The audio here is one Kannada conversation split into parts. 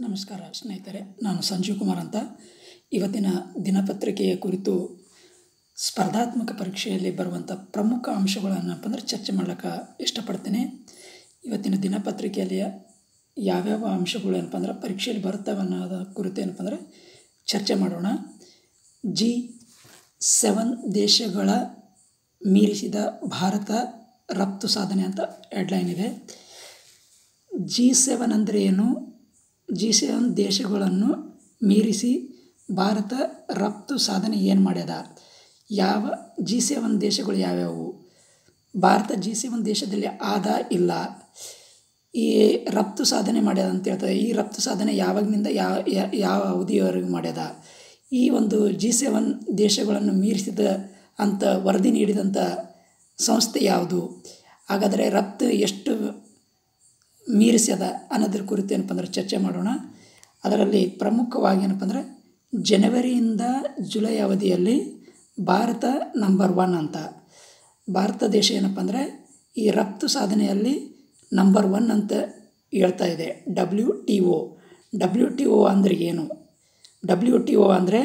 ನಮಸ್ಕಾರ ಸ್ನೇಹಿತರೆ, ನಾನು ಸಂಜೀವ್ ಕುಮಾರ್ ಅಂತ. ಇವತ್ತಿನ ದಿನಪತ್ರಿಕೆಯ ಕುರಿತು ಸ್ಪರ್ಧಾತ್ಮಕ ಪರೀಕ್ಷೆಯಲ್ಲಿ ಬರುವಂಥ ಪ್ರಮುಖ ಅಂಶಗಳನ್ನಪ್ಪ ಅಂದ್ರೆ ಚರ್ಚೆ ಮಾಡೋಕ್ಕೆ ಇಷ್ಟಪಡ್ತೇನೆ. ಇವತ್ತಿನ ದಿನಪತ್ರಿಕೆಯಲ್ಲಿ ಯಾವ್ಯಾವ ಅಂಶಗಳು ಏನಪ್ಪ ಅಂದ್ರೆ ಪರೀಕ್ಷೆಯಲ್ಲಿ ಬರುತ್ತವೆ ಅನ್ನೋದ ಕುರಿತು ಏನಪ್ಪ ಅಂದ್ರೆ ಚರ್ಚೆ ಮಾಡೋಣ. ಜಿ ಸೆವೆನ್ ದೇಶಗಳ ಮೀರಿಸಿದ ಭಾರತ ರಫ್ತು ಸಾಧನೆ ಅಂತ ಹೆಡ್ಲೈನ್ ಇದೆ. ಜಿ ಸೆವೆನ್ ಅಂದರೆ ಏನು? ಜಿ ಸೆವೆನ್ ದೇಶಗಳನ್ನು ಮೀರಿಸಿ ಭಾರತ ರಫ್ತು ಸಾಧನೆ ಏನು ಮಾಡ್ಯದ? ಯಾವ ಜಿ ಸೆವೆನ್ ದೇಶಗಳು ಯಾವ್ಯಾವು? ಭಾರತ ಜಿ ಸೆವೆನ್ ದೇಶದಲ್ಲಿ ಆದ ಇಲ್ಲ. ಈ ರಫ್ತು ಸಾಧನೆ ಮಾಡ್ಯದ ಅಂತ ಹೇಳ್ತಾರೆ. ಈ ರಫ್ತು ಸಾಧನೆ ಯಾವಾಗಿನಿಂದ ಯಾವ ಯಾವ ಅವಧಿಯವರೆಗೂ ಮಾಡ್ಯದ? ಈ ಒಂದು ಜಿ ಸೆವೆನ್ ದೇಶಗಳನ್ನು ಮೀರಿಸಿದ ಅಂತ ವರದಿ ನೀಡಿದಂಥ ಸಂಸ್ಥೆ ಯಾವುದು? ಹಾಗಾದರೆ ರಫ್ತು ಎಷ್ಟು ಮೀರಿಸ್ಯದ ಅನ್ನೋದ್ರ ಕುರಿತು ಏನಪ್ಪ ಅಂದ್ರೆ ಚರ್ಚೆ ಮಾಡೋಣ. ಅದರಲ್ಲಿ ಪ್ರಮುಖವಾಗಿ ಏನಪ್ಪ ಅಂದರೆ ಜನವರಿಯಿಂದ ಜುಲೈ ಅವಧಿಯಲ್ಲಿ ಭಾರತ ನಂಬರ್ ಒನ್ ಅಂತ. ಭಾರತ ದೇಶ ಏನಪ್ಪ ಅಂದರೆ ಈ ರಫ್ತು ಸಾಧನೆಯಲ್ಲಿ ನಂಬರ್ ಒನ್ ಅಂತ ಹೇಳ್ತಾ ಇದೆ. W T O W T O ಅಂದರೆ ಏನು? ಡಬ್ಲ್ಯೂ ಟಿ ಒ ಅಂದರೆ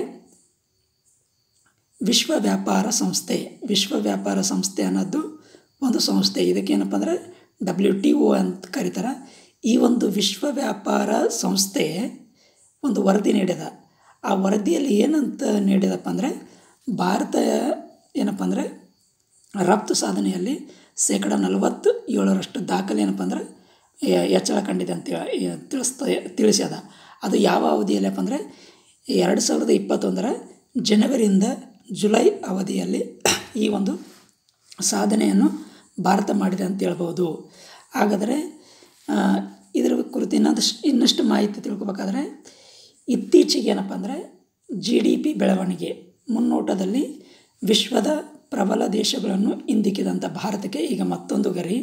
ವಿಶ್ವ ವ್ಯಾಪಾರ ಸಂಸ್ಥೆ. ವಿಶ್ವ ವ್ಯಾಪಾರ ಸಂಸ್ಥೆ ಅನ್ನೋದು ಒಂದು ಸಂಸ್ಥೆ. ಇದಕ್ಕೇನಪ್ಪ ಅಂದರೆ ಡಬ್ಲ್ಯೂ ಟಿ ಒ ಅಂತ ಕರೀತಾರೆ. ಈ ಒಂದು ವಿಶ್ವ ವ್ಯಾಪಾರ ಸಂಸ್ಥೆ ಒಂದು ವರದಿ ನೀಡಿದ. ಆ ವರದಿಯಲ್ಲಿ ಏನಂತ ನೀಡಿದಪ್ಪ ಅಂದರೆ, ಭಾರತ ಏನಪ್ಪ ಅಂದರೆ, ರಫ್ತು ಸಾಧನೆಯಲ್ಲಿ ಶೇಕಡ ನಲವತ್ತು ಏಳರಷ್ಟು ದಾಖಲೆ ಏನಪ್ಪ ಅಂದರೆ ಹೆಚ್ಚಳ ಕಂಡಿದೆ ಅಂತ ತಿಳಿಸ್ತಾ, ತಿಳಿಸ್ಯದ. ಅದು ಯಾವ ಅವಧಿಯಲ್ಲಪ್ಪ ಅಂದರೆ, ಎರಡು ಸಾವಿರದ ಇಪ್ಪತ್ತೊಂದರ ಜನವರಿಯಿಂದ ಜುಲೈ ಅವಧಿಯಲ್ಲಿ ಈ ಒಂದು ಸಾಧನೆಯನ್ನು ಭಾರತ ಮಾಡಿದೆ ಅಂತ ಹೇಳ್ಬೋದು. ಹಾಗಾದರೆ ಇದರ ಕುರಿತು ಇನ್ನಷ್ಟು ಮಾಹಿತಿ ತಿಳ್ಕೊಬೇಕಾದ್ರೆ, ಇತ್ತೀಚೆಗೆ ಏನಪ್ಪ ಅಂದರೆ ಜಿ ಡಿ ಪಿ ಬೆಳವಣಿಗೆ ಮುನ್ನೋಟದಲ್ಲಿ ವಿಶ್ವದ ಪ್ರಬಲ ದೇಶಗಳನ್ನು ಹಿಂದಿಕ್ಕಿದಂಥ ಭಾರತಕ್ಕೆ ಈಗ ಮತ್ತೊಂದು ಗರಿ.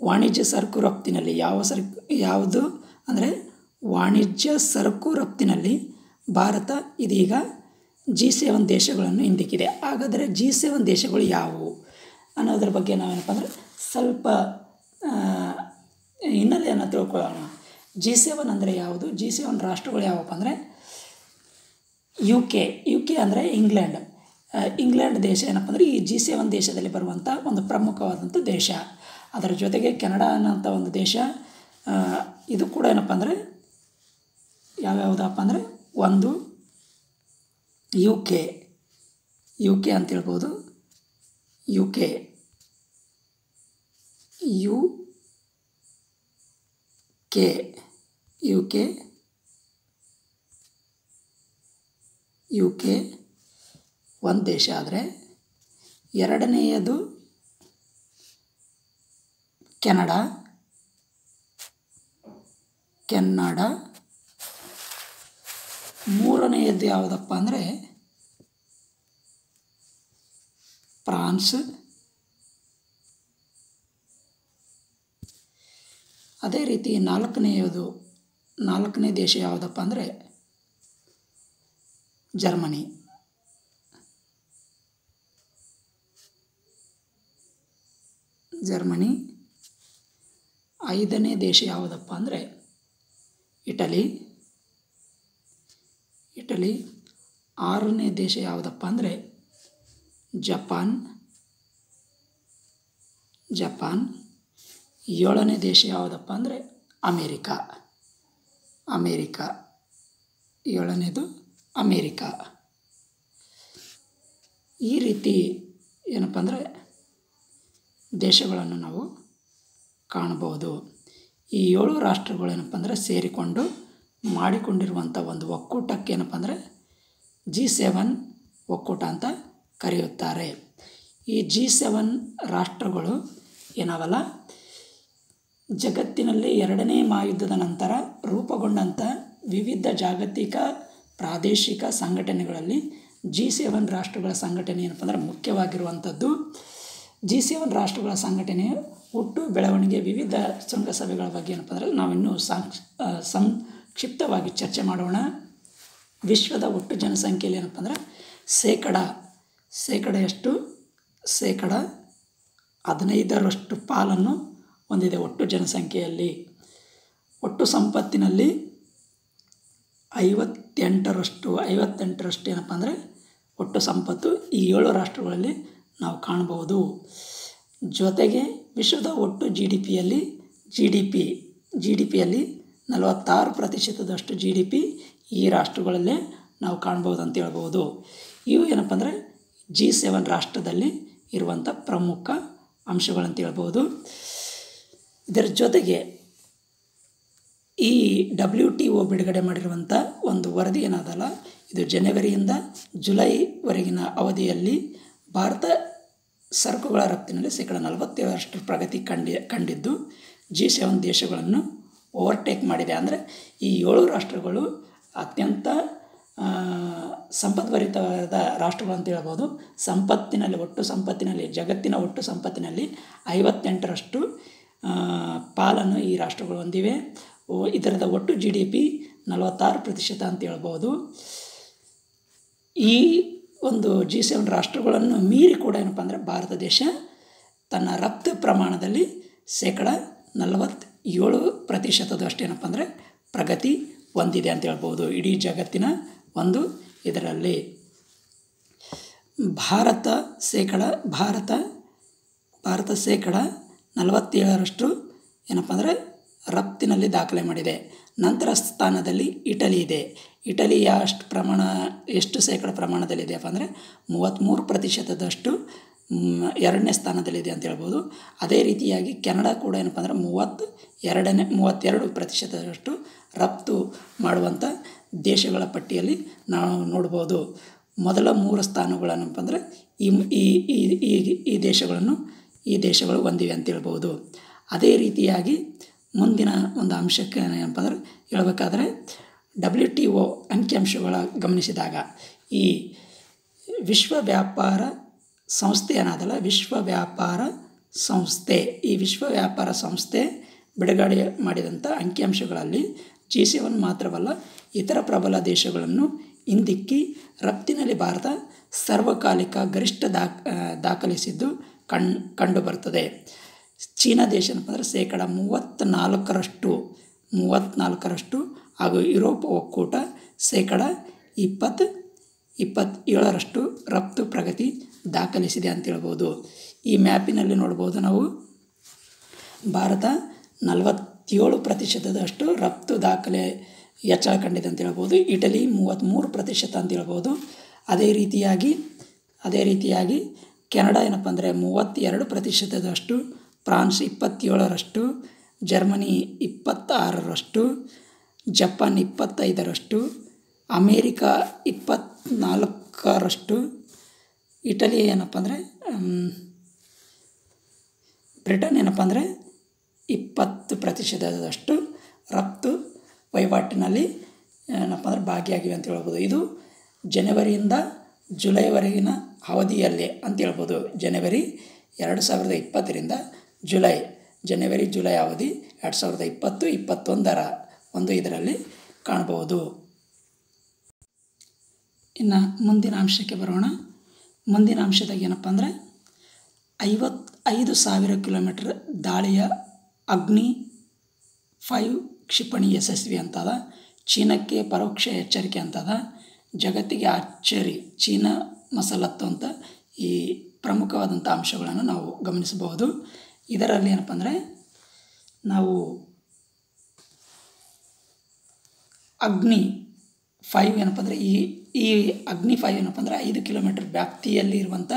ವಾಣಿಜ್ಯ ಸರಕು ರಫ್ತಿನಲ್ಲಿ ಯಾವ ಸರಕು ಯಾವುದು ಅಂದರೆ, ವಾಣಿಜ್ಯ ಸರಕು ರಫ್ತಿನಲ್ಲಿ ಭಾರತ ಇದೀಗ ಜಿ ಸೆವೆನ್ ದೇಶಗಳನ್ನು ಹಿಂದಿಕ್ಕಿದೆ. ಹಾಗಾದರೆ ಜಿ ಸೆವೆನ್ ದೇಶಗಳು ಯಾವುವು? ಅನ್ನೋದ್ರ ಬಗ್ಗೆ ನಾವೇನಪ್ಪ ಅಂದರೆ ಸ್ವಲ್ಪ ಹಿನ್ನೆಲೆಯನ್ನು ತಿಳ್ಕೊಳ್ಳೋಣ. ಜಿ ಸೆವೆನ್ ಅಂದರೆ ಯಾವುದು? ಜಿ ಸೆವೆನ್ ರಾಷ್ಟ್ರಗಳು ಯಾವಪ್ಪ ಅಂದರೆ ಯು ಕೆ ಯು ಕೆ ಅಂದರೆ ಇಂಗ್ಲೆಂಡ್ ಇಂಗ್ಲೆಂಡ್ ದೇಶ ಏನಪ್ಪ ಅಂದರೆ ಈ ಜಿ ಸೆವೆನ್ ದೇಶದಲ್ಲಿ ಬರುವಂಥ ಒಂದು ಪ್ರಮುಖವಾದಂಥ ದೇಶ. ಅದರ ಜೊತೆಗೆ ಕೆನಡಾ ಅನ್ನೋಂಥ ಒಂದು ದೇಶ. ಇದು ಕೂಡ ಏನಪ್ಪ ಅಂದರೆ ಯಾವ್ಯಾವುದಪ್ಪ ಅಂದರೆ ಒಂದು ಯು ಕೆ ಯು ಕೆ ಅಂತ ಹೇಳ್ಬೋದು. U K U K U K U K ಒಂದು ದೇಶ ಆದರೆ ಎರಡನೆಯದು ಕೆನಡಾ. ಕೆನ್ನಡ ಮೂರನೆಯದ್ದು ಯಾವುದಪ್ಪ ಅಂದರೆ ಫ್ರಾನ್ಸ್. ಅದೇ ರೀತಿ ನಾಲ್ಕನೆಯದು, ನಾಲ್ಕನೇ ದೇಶ ಯಾವುದಪ್ಪ ಅಂದರೆ ಜರ್ಮನಿ. ಜರ್ಮನಿ. ಐದನೇ ದೇಶ ಯಾವುದಪ್ಪ ಅಂದರೆ ಇಟಲಿ. ಇಟಲಿ ಆರನೇ ದೇಶ ಯಾವುದಪ್ಪ ಅಂದರೆ ಜಪಾನ್ ಜಪಾನ್. ಏಳನೇ ದೇಶ ಯಾವುದಪ್ಪ ಅಂದರೆ ಅಮೇರಿಕಾ. ಅಮೇರಿಕಾ. ಏಳನೇದು ಅಮೇರಿಕಾ. ಈ ರೀತಿ ಏನಪ್ಪ ಅಂದರೆ ದೇಶಗಳನ್ನು ನಾವು ಕಾಣಬಹುದು. ಈ ಏಳು ರಾಷ್ಟ್ರಗಳು ಏನಪ್ಪ ಅಂದರೆ ಸೇರಿಕೊಂಡು ಮಾಡಿಕೊಂಡಿರುವಂಥ ಒಂದು ಒಕ್ಕೂಟಕ್ಕೆ ಏನಪ್ಪ ಅಂದರೆ ಜಿ ಸೆವೆನ್ ಒಕ್ಕೂಟ ಅಂತ ಕರೆಯುತ್ತಾರೆ. ಈ ಜಿ ಸೆವೆನ್ ರಾಷ್ಟ್ರಗಳು ಏನಾವಲ್ಲ ಜಗತ್ತಿನಲ್ಲಿ ಎರಡನೇ ಮಹಾಯುದ್ಧದ ನಂತರ ರೂಪುಗೊಂಡಂಥ ವಿವಿಧ ಜಾಗತಿಕ, ಪ್ರಾದೇಶಿಕ ಸಂಘಟನೆಗಳಲ್ಲಿ ಜಿ ಸೆವೆನ್ ರಾಷ್ಟ್ರಗಳ ಸಂಘಟನೆ ಏನಪ್ಪ ಅಂದರೆ ಮುಖ್ಯವಾಗಿರುವಂಥದ್ದು. ಜಿ ಸೆವೆನ್ ರಾಷ್ಟ್ರಗಳ ಸಂಘಟನೆಯು ಹುಟ್ಟು ಬೆಳವಣಿಗೆ ವಿವಿಧ ಶೃಂಗಸಭೆಗಳ ಬಗ್ಗೆ ಏನಪ್ಪ ಅಂದರೆ ನಾವಿನ್ನೂ ಸಾಂಕ್ಷ್ ಸಂಕ್ಷಿಪ್ತವಾಗಿ ಚರ್ಚೆ ಮಾಡೋಣ. ವಿಶ್ವದ ಒಟ್ಟು ಜನಸಂಖ್ಯೆಯಲ್ಲಿ ಏನಪ್ಪ ಅಂದರೆ ಶೇಕಡ ಶೇಕಡ ಎಷ್ಟು ಶೇಕಡ ಹದಿನೈದರಷ್ಟು ಪಾಲನ್ನು ಹೊಂದಿದೆ ಒಟ್ಟು ಜನಸಂಖ್ಯೆಯಲ್ಲಿ. ಒಟ್ಟು ಸಂಪತ್ತಿನಲ್ಲಿ ಐವತ್ತೆಂಟರಷ್ಟು ಐವತ್ತೆಂಟರಷ್ಟು ಏನಪ್ಪ ಅಂದರೆ ಒಟ್ಟು ಸಂಪತ್ತು ಈ ಏಳು ರಾಷ್ಟ್ರಗಳಲ್ಲಿ ನಾವು ಕಾಣಬಹುದು ಜೊತೆಗೆ ವಿಶ್ವದ ಒಟ್ಟು ಜಿ ಡಿ ಪಿಯಲ್ಲಿ G D P G D ಪಿಯಲ್ಲಿ ನಲವತ್ತಾರು ಪ್ರತಿಶತದಷ್ಟು ಜಿ ಡಿ ಪಿ ಈ ರಾಷ್ಟ್ರಗಳಲ್ಲೇ ನಾವು ಕಾಣ್ಬೋದು ಅಂತ ಹೇಳ್ಬೋದು. ಇವು ಏನಪ್ಪ ಅಂದರೆ ಜಿ ಸೆವೆನ್ ರಾಷ್ಟ್ರದಲ್ಲಿ ಇರುವಂಥ ಪ್ರಮುಖ ಅಂಶಗಳಂತ ಹೇಳ್ಬೋದು. ಇದರ ಜೊತೆಗೆ ಈ ಡಬ್ಲ್ಯೂ ಟಿ ಒ ಬಿಡುಗಡೆ ಮಾಡಿರುವಂಥ ಒಂದು ವರದಿ ಏನಾದಲ್ಲ, ಇದು ಜನವರಿಯಿಂದ ಜುಲೈವರೆಗಿನ ಅವಧಿಯಲ್ಲಿ ಭಾರತ ಸರಕುಗಳ ರಫ್ತಿನಲ್ಲಿ ಶೇಕಡ ನಲವತ್ತೇಳರಷ್ಟು ಪ್ರಗತಿ ಕಂಡಿ, ಕಂಡಿದ್ದು ಜಿ ಸೆವೆನ್ ದೇಶಗಳನ್ನು ಓವರ್ಟೇಕ್ ಮಾಡಿದೆ. ಅಂದರೆ ಈ ಏಳು ರಾಷ್ಟ್ರಗಳು ಅತ್ಯಂತ ಸಂಪದ್ಭರಿತವಾದ ರಾಷ್ಟ್ರಗಳು ಅಂತ ಹೇಳ್ಬೋದು. ಸಂಪತ್ತಿನಲ್ಲಿ ಒಟ್ಟು ಸಂಪತ್ತಿನಲ್ಲಿ, ಜಗತ್ತಿನ ಒಟ್ಟು ಸಂಪತ್ತಿನಲ್ಲಿ ಐವತ್ತೆಂಟರಷ್ಟು ಪಾಲನ್ನು ಈ ರಾಷ್ಟ್ರಗಳು ಹೊಂದಿವೆ. ಇದರದ ಒಟ್ಟು ಜಿ ಡಿ ಪಿ ನಲವತ್ತಾರು ಪ್ರತಿಶತ ಅಂತ ಹೇಳ್ಬೋದು. ಈ ಒಂದು ಜಿ ಸೆವೆನ್ ರಾಷ್ಟ್ರಗಳನ್ನು ಮೀರಿ ಕೂಡ ಏನಪ್ಪ ಅಂದರೆ ಭಾರತ ದೇಶ ತನ್ನ ರಫ್ತು ಪ್ರಮಾಣದಲ್ಲಿ ಶೇಕಡ ನಲವತ್ತೇಳು ಪ್ರತಿಶತದಷ್ಟು ಏನಪ್ಪ ಅಂದರೆ ಪ್ರಗತಿ ಹೊಂದಿದೆ ಅಂತ ಹೇಳ್ಬೋದು. ಇಡೀ ಜಗತ್ತಿನ ಒಂದು ಇದರಲ್ಲಿ. ಭಾರತ ಶೇಕಡ, ಭಾರತ ಭಾರತ ಶೇಕಡ ನಲವತ್ತೇಳರಷ್ಟು ಏನಪ್ಪ ಅಂದರೆ ರಫ್ತಿನಲ್ಲಿ ದಾಖಲೆ ಮಾಡಿದೆ. ನಂತರ ಸ್ಥಾನದಲ್ಲಿ ಇಟಲಿ ಇದೆ. ಇಟಲಿ ಅಷ್ಟು ಪ್ರಮಾಣ, ಎಷ್ಟು ಶೇಕಡ ಪ್ರಮಾಣದಲ್ಲಿದೆಯಪ್ಪ ಅಂದರೆ ಮೂವತ್ತ್ಮೂರು ಪ್ರತಿಶತದಷ್ಟು ಎರಡನೇ ಸ್ಥಾನದಲ್ಲಿದೆ ಅಂತ ಹೇಳ್ಬೋದು. ಅದೇ ರೀತಿಯಾಗಿ ಕೆನಡಾ ಕೂಡ ಏನಪ್ಪ ಅಂದರೆ ಮೂವತ್ತು ಎರಡನೇ ಮೂವತ್ತೆರಡು ಪ್ರತಿಶತದಷ್ಟು ರಫ್ತು ಮಾಡುವಂಥ ದೇಶಗಳ ಪಟ್ಟಿಯಲ್ಲಿ ನಾವು ನೋಡ್ಬೋದು. ಮೊದಲ ಮೂರು ಸ್ಥಾನಗಳೇನಪ್ಪ ಅಂದರೆ ಈ ಈ ಈ ಈ ದೇಶಗಳನ್ನು ಈ ದೇಶಗಳು ಹೊಂದಿವೆ ಅಂತ ಹೇಳ್ಬೋದು. ಅದೇ ರೀತಿಯಾಗಿ ಮುಂದಿನ ಒಂದು ಅಂಶಕ್ಕೆ ಏನಪ್ಪ ಅಂದ್ರೆ ಹೇಳಬೇಕಾದ್ರೆ ಡಬ್ಲ್ಯೂ ಟಿ ಒ ಅಂಕಿಅಂಶಗಳ ಗಮನಿಸಿದಾಗ ಈ ವಿಶ್ವ ವ್ಯಾಪಾರ ಸಂಸ್ಥೆ ಏನಾದಲ್ಲ, ವಿಶ್ವ ವ್ಯಾಪಾರ ಸಂಸ್ಥೆ, ಈ ವಿಶ್ವ ವ್ಯಾಪಾರ ಸಂಸ್ಥೆ ಬಿಡುಗಡೆ ಮಾಡಿದಂಥ ಅಂಕಿಅಂಶಗಳಲ್ಲಿ ಜಿ ಸಿ ಒನ್ ಮಾತ್ರವಲ್ಲ ಇತರ ಪ್ರಬಲ ದೇಶಗಳನ್ನು ಹಿಂದಿಕ್ಕಿ ರಫ್ತಿನಲ್ಲಿ ಭಾರತ ಸರ್ವಕಾಲಿಕ ಗರಿಷ್ಠ ದಾಖ ದಾಖಲಿಸಿದ್ದು ಕಣ್ ಕಂಡುಬರ್ತದೆ ಚೀನಾ ದೇಶ ಅಂದರೆ ಶೇಕಡ ಮೂವತ್ತ್ನಾಲ್ಕರಷ್ಟು ಮೂವತ್ತ್ನಾಲ್ಕರಷ್ಟು ಹಾಗೂ ಯುರೋಪ್ ಒಕ್ಕೂಟ ಶೇಕಡ ಇಪ್ಪತ್ತು, ಇಪ್ಪತ್ತೇಳರಷ್ಟು ರಫ್ತು ಪ್ರಗತಿ ದಾಖಲಿಸಿದೆ ಅಂತ ಹೇಳ್ಬೋದು. ಈ ಮ್ಯಾಪಿನಲ್ಲಿ ನೋಡ್ಬೋದು ನಾವು, ಭಾರತ ನಲವತ್ತೇಳು ಪ್ರತಿಶತದಷ್ಟು ರಫ್ತು ದಾಖಲೆ ಹೆಚ್ಚಳ ಕಂಡಿದೆ ಅಂತ ಹೇಳ್ಬೋದು. ಇಟಲಿ ಮೂವತ್ತ್ಮೂರು ಪ್ರತಿಶತ ಅಂತ ಹೇಳ್ಬೋದು. ಅದೇ ರೀತಿಯಾಗಿ ಅದೇ ರೀತಿಯಾಗಿ ಕೆನಡಾ ಏನಪ್ಪ ಅಂದರೆ ಮೂವತ್ತೆರಡು ಪ್ರತಿಶತದಷ್ಟು, ಫ್ರಾನ್ಸ್ ಇಪ್ಪತ್ತೇಳರಷ್ಟು, ಜರ್ಮನಿ ಇಪ್ಪತ್ತಾರರಷ್ಟು, ಜಪಾನ್ ಇಪ್ಪತ್ತೈದರಷ್ಟು, ಅಮೇರಿಕಾ ಇಪ್ಪತ್ತ್ನಾಲ್ಕರಷ್ಟು ಇಟಲಿ ಏನಪ್ಪ ಅಂದರೆ ಬ್ರಿಟನ್ ಏನಪ್ಪ ಅಂದರೆ ಇಪ್ಪತ್ತು ಪ್ರತಿಶತದಷ್ಟು ರಫ್ತು ವಹಿವಾಟಿನಲ್ಲಿ ಏನಪ್ಪ ಅಂದರೆ ಭಾಗಿಯಾಗಿವೆ ಅಂತ ಹೇಳ್ಬೋದು. ಇದು ಜನವರಿಯಿಂದ ಜುಲೈವರೆಗಿನ ಅವಧಿಯಲ್ಲಿ ಅಂತ ಹೇಳ್ಬೋದು. ಜನವರಿ ಎರಡು ಸಾವಿರದ ಇಪ್ಪತ್ತರಿಂದ ಜುಲೈ, ಜನವರಿ ಜುಲೈ ಅವಧಿ ಎರಡು ಸಾವಿರದ ಇಪ್ಪತ್ತು, ಇಪ್ಪತ್ತೊಂದರ ಒಂದು ಇದರಲ್ಲಿ ಕಾಣಬಹುದು. ಇನ್ನು ಮುಂದಿನ ಅಂಶಕ್ಕೆ ಬರೋಣ. ಮುಂದಿನ ಅಂಶದಾಗ ಏನಪ್ಪ ಅಂದರೆ ಐವತ್ತು ಸಾವಿರ ಕಿಲೋಮೀಟ್ರ್ ದಾಳಿಯ ಅಗ್ನಿ ಫೈವ್ ಕ್ಷಿಪಣಿ ಯಶಸ್ವಿ ಅಂತದ, ಚೀನಕ್ಕೆ ಪರೋಕ್ಷ ಎಚ್ಚರಿಕೆ ಅಂತದ, ಜಗತ್ತಿಗೆ ಅಚ್ಚರಿ ಚೀನಾ ಮಸಲತ್ತು ಅಂತ ಈ ಪ್ರಮುಖವಾದಂಥ ಅಂಶಗಳನ್ನು ನಾವು ಗಮನಿಸಬಹುದು. ಇದರಲ್ಲಿ ಏನಪ್ಪ ಅಂದರೆ, ನಾವು ಅಗ್ನಿ ಫೈವ್ ಏನಪ್ಪ ಅಂದರೆ, ಈ ಈ ಅಗ್ನಿ ಫೈವ್ ಏನಪ್ಪ ಅಂದರೆ, ಐದು ಕಿಲೋಮೀಟರ್ ವ್ಯಾಪ್ತಿಯಲ್ಲಿ ಇರುವಂಥ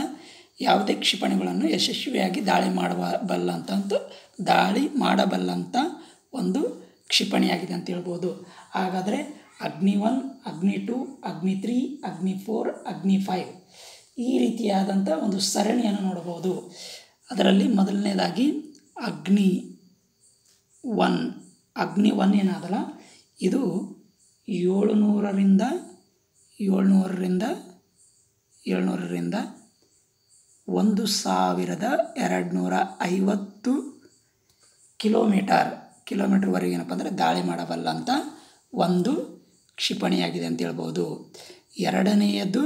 ಯಾವುದೇ ಕ್ಷಿಪಣಿಗಳನ್ನು ಯಶಸ್ವಿಯಾಗಿ ದಾಳಿ ಮಾಡುವ ಬಲ್ಲಂತ ದಾಳಿ ಮಾಡಬಲ್ಲಂಥ ಒಂದು ಕ್ಷಿಪಣಿಯಾಗಿದೆ ಅಂತ ಹೇಳ್ಬೋದು. ಹಾಗಾದರೆ ಅಗ್ನಿ ಒನ್ ಅಗ್ನಿ ಟೂ ಅಗ್ನಿ ತ್ರೀ ಅಗ್ನಿ ಫೋರ್ ಅಗ್ನಿ ಫೈವ್ ಈ ರೀತಿಯಾದಂಥ ಒಂದು ಸರಣಿಯನ್ನು ನೋಡಬಹುದು. ಅದರಲ್ಲಿ ಮೊದಲನೇದಾಗಿ ಅಗ್ನಿ ಒನ್ ಅಗ್ನಿ ಒನ್ ಏನಾದಲ್ಲ, ಇದು ಏಳುನೂರರಿಂದ ಏಳ್ನೂರರಿಂದ ಏಳ್ನೂರರಿಂದ ಒಂದು ಸಾವಿರದ ಎರಡು ನೂರ ಐವತ್ತು ಕಿಲೋಮೀಟರ್. ಕಿಲೋಮೀಟ್ರ್ವರೆಗೆ ಏನಪ್ಪ ಅಂದರೆ ದಾಳಿ ಅಂತ ಒಂದು ಕ್ಷಿಪಣಿಯಾಗಿದೆ ಅಂತ ಹೇಳ್ಬೋದು. ಎರಡನೆಯದು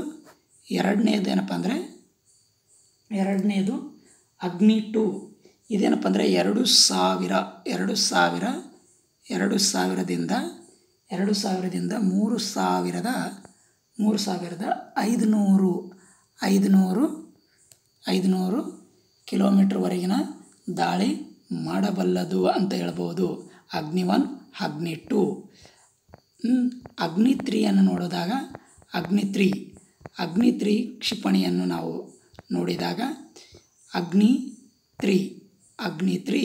ಎರಡನೇದು ಏನಪ್ಪ ಅಂದರೆ ಎರಡನೇದು ಅಗ್ನಿ ಟು. ಇದೇನಪ್ಪ ಅಂದರೆ ಎರಡು ಸಾವಿರ ಎರಡು ಸಾವಿರ, ಎರಡು ಸಾವಿರದಿಂದ ಎರಡು ಸಾವಿರದಿಂದ ಮೂರು ಸಾವಿರದ ಮೂರು ಸಾವಿರದ ಐದುನೂರು ಐದುನೂರು ಐದುನೂರು ಕಿಲೋಮೀಟ್ರ್ವರೆಗಿನ ದಾಳಿ ಮಾಡಬಲ್ಲದು ಅಂತ ಹೇಳ್ಬೋದು. ಅಗ್ನಿ ಒನ್ ಅಗ್ನಿ ಟು ಅಗ್ನಿ ತ್ರೀಯನ್ನು ನೋಡಿದಾಗ ಅಗ್ನಿ ತ್ರೀ ಅಗ್ನಿ ತ್ರೀ ಕ್ಷಿಪಣಿಯನ್ನು ನಾವು ನೋಡಿದಾಗ ಅಗ್ನಿ ತ್ರೀ ಅಗ್ನಿ ತ್ರೀ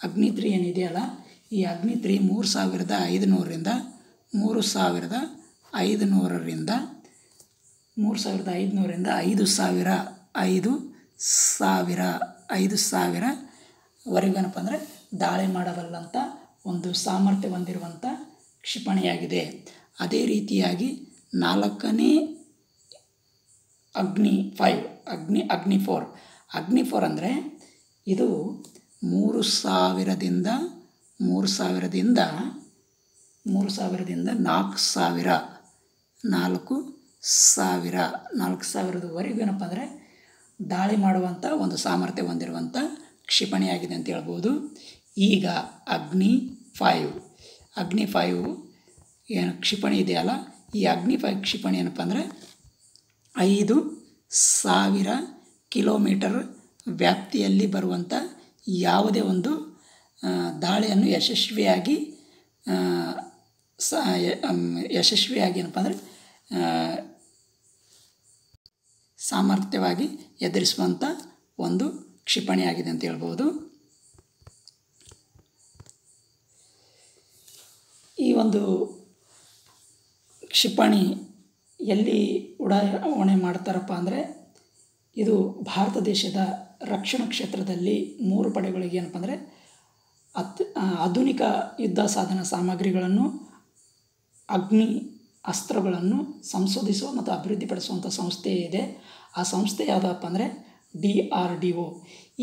ಅಗ್ನಿ ತ್ರೀ ಏನಿದೆಯಲ್ಲ, ಈ ಅಗ್ನಿ ತ್ರೀ ಮೂರು ಸಾವಿರದ ಐದುನೂರರಿಂದ ಮೂರು ಸಾವಿರದ ಐದುನೂರರಿಂದ ಮೂರು ಸಾವಿರದ ಐದುನೂರರಿಂದ ಐದು ಸಾವಿರ ಐದು ಸಾವಿರ ಐದು ಸಾವಿರ ವರೆಗೇನಪ್ಪ ಅಂದರೆ ದಾಳಿ ಮಾಡಬಲ್ಲಂಥ ಒಂದು ಸಾಮರ್ಥ್ಯ ಹೊಂದಿರುವಂಥ ಕ್ಷಿಪಣಿಯಾಗಿದೆ. ಅದೇ ರೀತಿಯಾಗಿ ನಾಲ್ಕನೇ ಅಗ್ನಿ ಫೈವ್ ಅಗ್ನಿ ಅಗ್ನಿ ಫೋರ್ ಅಗ್ನಿ ಫೋರ್ ಅಂದರೆ ಇದು ಮೂರು ಸಾವಿರದಿಂದ ಮೂರು ಸಾವಿರದಿಂದ ಮೂರು ಸಾವಿರದಿಂದ ನಾಲ್ಕು ಸಾವಿರ ನಾಲ್ಕು ಸಾವಿರ. ನಾಲ್ಕು ಸಾವಿರದವರೆಗೂ ಏನಪ್ಪ ಅಂದರೆ ದಾಳಿ ಮಾಡುವಂಥ ಒಂದು ಸಾಮರ್ಥ್ಯ ಹೊಂದಿರುವಂಥ ಕ್ಷಿಪಣಿಯಾಗಿದೆ ಅಂತ ಹೇಳ್ಬೋದು. ಈಗ ಅಗ್ನಿ ಫೈವ್ ಅಗ್ನಿ ಫೈವ್ ಏನು ಕ್ಷಿಪಣಿ ಇದೆಯಲ್ಲ ಈ ಅಗ್ನಿ ಫೈವ್ ಕ್ಷಿಪಣಿ ಏನಪ್ಪ ಅಂದರೆ ಐದು ಸಾವಿರ ಕಿಲೋಮೀಟರ್ ವ್ಯಾಪ್ತಿಯಲ್ಲಿ ಬರುವಂಥ ಯಾವುದೇ ಒಂದು ದಾಳಿಯನ್ನು ಯಶಸ್ವಿಯಾಗಿ ಯಶಸ್ವಿಯಾಗಿ ಏನಪ್ಪ ಅಂದರೆ ಸಾಮರ್ಥ್ಯವಾಗಿ ಎದುರಿಸುವಂಥ ಒಂದು ಕ್ಷಿಪಣಿಯಾಗಿದೆ ಅಂತ ಹೇಳ್ಬೋದು. ಈ ಒಂದು ಕ್ಷಿಪಣಿ ಎಲ್ಲಿ ಉಡಾವಣೆ ಮಾಡ್ತಾರಪ್ಪ ಅಂದರೆ ಇದು ಭಾರತ ದೇಶದ ರಕ್ಷಣಾ ಕ್ಷೇತ್ರದಲ್ಲಿ ಮೂರು ಪಡೆಗಳಿಗೆ ಏನಪ್ಪ ಅಂದರೆ ಅತ್ ಆಧುನಿಕ ಯುದ್ಧ ಸಾಧನ ಸಾಮಗ್ರಿಗಳನ್ನು, ಅಗ್ನಿ ಅಸ್ತ್ರಗಳನ್ನು ಸಂಶೋಧಿಸುವ ಮತ್ತು ಅಭಿವೃದ್ಧಿಪಡಿಸುವಂಥ ಸಂಸ್ಥೆ ಇದೆ. ಆ ಸಂಸ್ಥೆ ಯಾವುದಪ್ಪ ಅಂದರೆ ಡಿ ಆರ್ ಡಿ ಒ.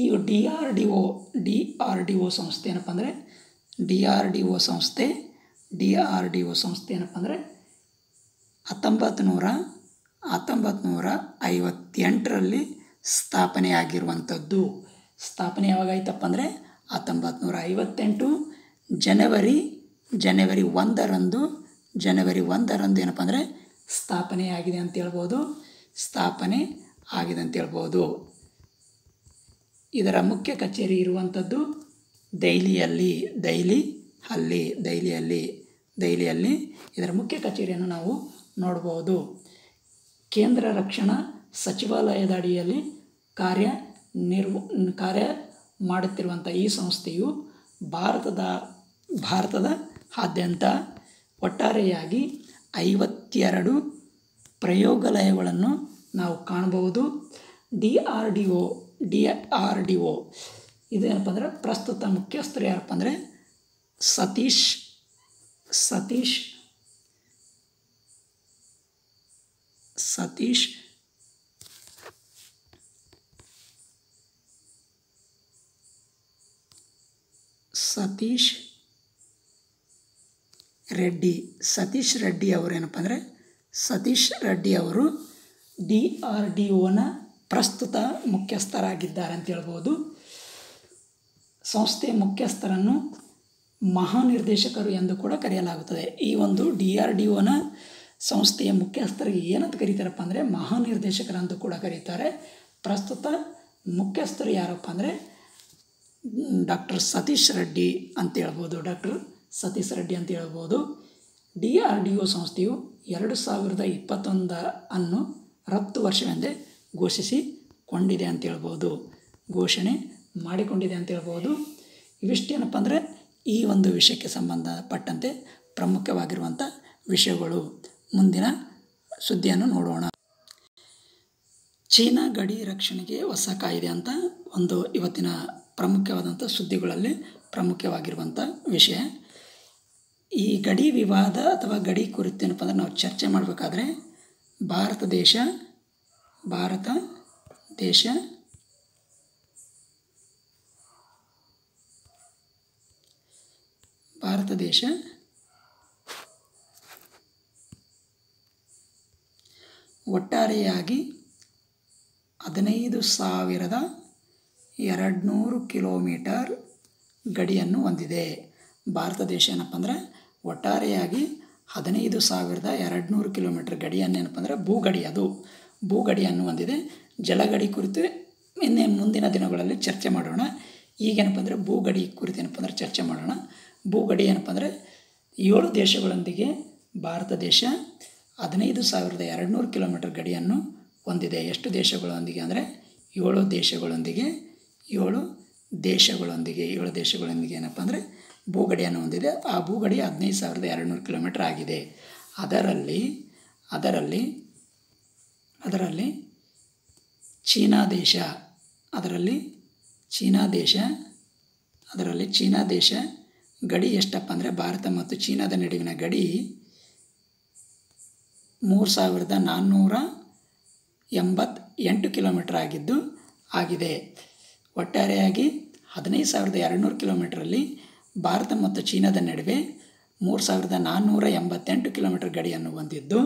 ಈ D R D O, D R D O ಸಂಸ್ಥೆ ಏನಪ್ಪ ಅಂದರೆ, ಡಿ ಆರ್ ಡಿ ಒ ಸಂಸ್ಥೆ, ಡಿ ಆರ್ ಡಿ ಒ ಸಂಸ್ಥೆ ಏನಪ್ಪ ಅಂದರೆ ಹತ್ತೊಂಬತ್ತು ನೂರ ಹತ್ತೊಂಬತ್ತು ನೂರ ಐವತ್ತೆಂಟರಲ್ಲಿ ಸ್ಥಾಪನೆಯಾಗಿರುವಂಥದ್ದು. ಸ್ಥಾಪನೆ ಯಾವಾಗಾಯ್ತಪ್ಪ ಅಂದರೆ ಹತ್ತೊಂಬತ್ತು ನೂರ ಐವತ್ತೆಂಟು ಜನವರಿ ಜನವರಿ ಒಂದರಂದು ಜನವರಿ ಒಂದರಂದು ಏನಪ್ಪ ಅಂದರೆ, ಸ್ಥಾಪನೆಯಾಗಿದೆ ಅಂತ ಹೇಳ್ಬೋದು. ಸ್ಥಾಪನೆ ಆಗಿದೆ ಅಂತ ಹೇಳ್ಬೋದು. ಇದರ ಮುಖ್ಯ ಕಚೇರಿ ಇರುವಂಥದ್ದು ದೈಲಿಯಲ್ಲಿ ದೈಲಿ ಅಲ್ಲಿ ದೈಲಿಯಲ್ಲಿ ದೈಲಿಯಲ್ಲಿ ಇದರ ಮುಖ್ಯ ಕಚೇರಿಯನ್ನು ನಾವು ನೋಡ್ಬೋದು. ಕೇಂದ್ರ ರಕ್ಷಣಾ ಸಚಿವಾಲಯದ ಅಡಿಯಲ್ಲಿ ಕಾರ್ಯ ನಿರ್ವ, ಕಾರ್ಯ ಮಾಡುತ್ತಿರುವಂಥ ಈ ಸಂಸ್ಥೆಯು ಭಾರತದ ಭಾರತದ ಆದ್ಯಂತ ಒಟ್ಟಾರೆಯಾಗಿ ಐವತ್ತೆರಡು ಪ್ರಯೋಗಾಲಯಗಳನ್ನು ನಾವು ಕಾಣಬಹುದು. D R D O D R D O. ಇದೇನಪ್ಪ ಅಂದರೆ ಪ್ರಸ್ತುತ ಮುಖ್ಯಸ್ಥರು ಯಾರಪ್ಪ ಅಂದರೆ ಸತೀಶ್ ಸತೀಶ್ ಸತೀಶ್ ಸತೀಶ್ ರೆಡ್ಡಿ. ಸತೀಶ್ ರೆಡ್ಡಿ ಅವರೇನಪ್ಪ ಅಂದರೆ ಸತೀಶ್ ರೆಡ್ಡಿ ಅವರು ಡಿ ಆರ್ ಡಿ ಒನ ಪ್ರಸ್ತುತ ಮುಖ್ಯಸ್ಥರಾಗಿದ್ದಾರೆ ಅಂತ ಹೇಳ್ಬೋದು ಸಂಸ್ಥೆಯ ಮುಖ್ಯಸ್ಥರನ್ನು ಮಹಾನಿರ್ದೇಶಕರು ಎಂದು ಕೂಡ ಕರೆಯಲಾಗುತ್ತದೆ. ಈ ಒಂದು ಡಿ ಆರ್ ಡಿ ಒನ ಸಂಸ್ಥೆಯ ಮುಖ್ಯಸ್ಥರಿಗೆ ಏನಂತ ಕರೀತಾರಪ್ಪ ಅಂದರೆ ಮಹಾನಿರ್ದೇಶಕರಂತೂ ಕೂಡ ಕರೀತಾರೆ. ಪ್ರಸ್ತುತ ಮುಖ್ಯಸ್ಥರು ಯಾರಪ್ಪ ಅಂದರೆ ಡಾಕ್ಟರ್ ಸತೀಶ್ ರೆಡ್ಡಿ ಅಂತ ಹೇಳ್ಬೋದು ಡಾಕ್ಟರ್ ಸತೀಶ್ ರೆಡ್ಡಿ ಅಂತ ಹೇಳ್ಬೋದು ಡಿ ಆರ್ ಡಿ ಒ ಸಂಸ್ಥೆಯು ಎರಡು ಸಾವಿರದ ಇಪ್ಪತ್ತೊಂದ ಅನ್ನು ರಫ್ತು ವರ್ಷವೆಂದೇ ಘೋಷಿಸಿಕೊಂಡಿದೆ ಅಂತ ಹೇಳ್ಬೋದು. ಘೋಷಣೆ ಮಾಡಿಕೊಂಡಿದೆ ಅಂತ ಹೇಳ್ಬೋದು. ಇವಿಷ್ಟೇನಪ್ಪ ಅಂದರೆ ಈ ಒಂದು ವಿಷಯಕ್ಕೆ ಸಂಬಂಧಪಟ್ಟಂತೆ ಪ್ರಮುಖವಾಗಿರುವಂಥ ವಿಷಯಗಳು. ಮುಂದಿನ ಸುದ್ದಿಯನ್ನು ನೋಡೋಣ. ಚೀನಾ ಗಡಿ ರಕ್ಷಣೆಗೆ ಹೊಸ ಕಾಯಿದೆ ಅಂತ ಒಂದು ಇವತ್ತಿನ ಪ್ರಮುಖವಾದಂಥ ಸುದ್ದಿಗಳಲ್ಲಿ ಪ್ರಮುಖವಾಗಿರುವಂಥ ವಿಷಯ. ಈ ಗಡಿ ವಿವಾದ ಅಥವಾ ಗಡಿ ಕುರಿತು ಏನಪ್ಪ ಅಂದರೆ ನಾವು ಚರ್ಚೆ ಮಾಡಬೇಕಾದ್ರೆ ಭಾರತ ದೇಶ ಭಾರತ ದೇಶ ಭಾರತ ದೇಶ ಒಟ್ಟಾರೆಯಾಗಿ ಹದಿನೈದು ಸಾವಿರದ ಎರಡುನೂರು ಕಿಲೋಮೀಟರ್ ಗಡಿಯನ್ನು ಹೊಂದಿದೆ. ಭಾರತ ದೇಶ ಏನಪ್ಪ ಅಂದರೆ ಒಟ್ಟಾರೆಯಾಗಿ ಹದಿನೈದು ಸಾವಿರದ ಎರಡುನೂರು ಕಿಲೋಮೀಟರ್ ಕಿಲೋಮೀಟ್ರ್ ಗಡಿಯನ್ನು ಏನಪ್ಪ ಅಂದರೆ ಭೂಗಡಿ ಅದು. ಭೂಗಡಿಯನ್ನು ಹೊಂದಿದೆ ಜಲಗಡಿ ಕುರಿತು ಇನ್ನೇ ಮುಂದಿನ ದಿನಗಳಲ್ಲಿ ಚರ್ಚೆ ಮಾಡೋಣ. ಈಗೇನಪ್ಪ ಅಂದರೆ ಭೂಗಡಿ ಕುರಿತು ಏನಪ್ಪ ಅಂದರೆ ಚರ್ಚೆ ಮಾಡೋಣ. ಭೂಗಡಿ ಏನಪ್ಪ ಅಂದರೆ ಏಳು ದೇಶಗಳೊಂದಿಗೆ ಭಾರತ ದೇಶ, ಹದಿನೈದು ಸಾವಿರದ ಎರಡು ನೂರು ಕಿಲೋಮೀಟರ್ ಗಡಿಯನ್ನು ಹೊಂದಿದೆ. ಎಷ್ಟು ದೇಶಗಳೊಂದಿಗೆ ಅಂದರೆ ಏಳು ದೇಶಗಳೊಂದಿಗೆ ಏಳು ದೇಶಗಳೊಂದಿಗೆ ಏಳು ದೇಶಗಳೊಂದಿಗೆ ಏನಪ್ಪ ಅಂದರೆ ಭೂಗಡಿಯನ್ನು ಹೊಂದಿದೆ ಆ ಭೂಗಡಿ ಹದಿನೈದು ಸಾವಿರದ ಎರಡು ನೂರು ಕಿಲೋಮೀಟ್ರ್ ಆಗಿದೆ. ಅದರಲ್ಲಿ ಅದರಲ್ಲಿ ಅದರಲ್ಲಿ ಚೀನಾ ದೇಶ ಅದರಲ್ಲಿ ಚೀನಾ ದೇಶ ಅದರಲ್ಲಿ ಚೀನಾ ದೇಶ ಗಡಿ ಎಷ್ಟಪ್ಪ ಅಂದರೆ ಭಾರತ ಮತ್ತು ಚೀನಾದ ನಡುವಿನ ಗಡಿ ಮೂರು ಸಾವಿರದ ನಾನ್ನೂರ ಎಂಬತ್ತೆಂಟು ಕಿಲೋಮೀಟ್ರ್ ಆಗಿದ್ದು ಆಗಿದೆ. ಒಟ್ಟಾರೆಯಾಗಿ ಹದಿನೈದು ಸಾವಿರದ ಎರಡುನೂರು ಕಿಲೋಮೀಟ್ರಲ್ಲಿ ಭಾರತ ಮತ್ತು ಚೀನಾದ ನಡುವೆ ಮೂರು ಸಾವಿರದ ನಾನ್ನೂರ ಎಂಬತ್ತೆಂಟು ಕಿಲೋಮೀಟ್ರ್ ಗಡಿಯನ್ನು ಹೊಂದಿದ್ದು,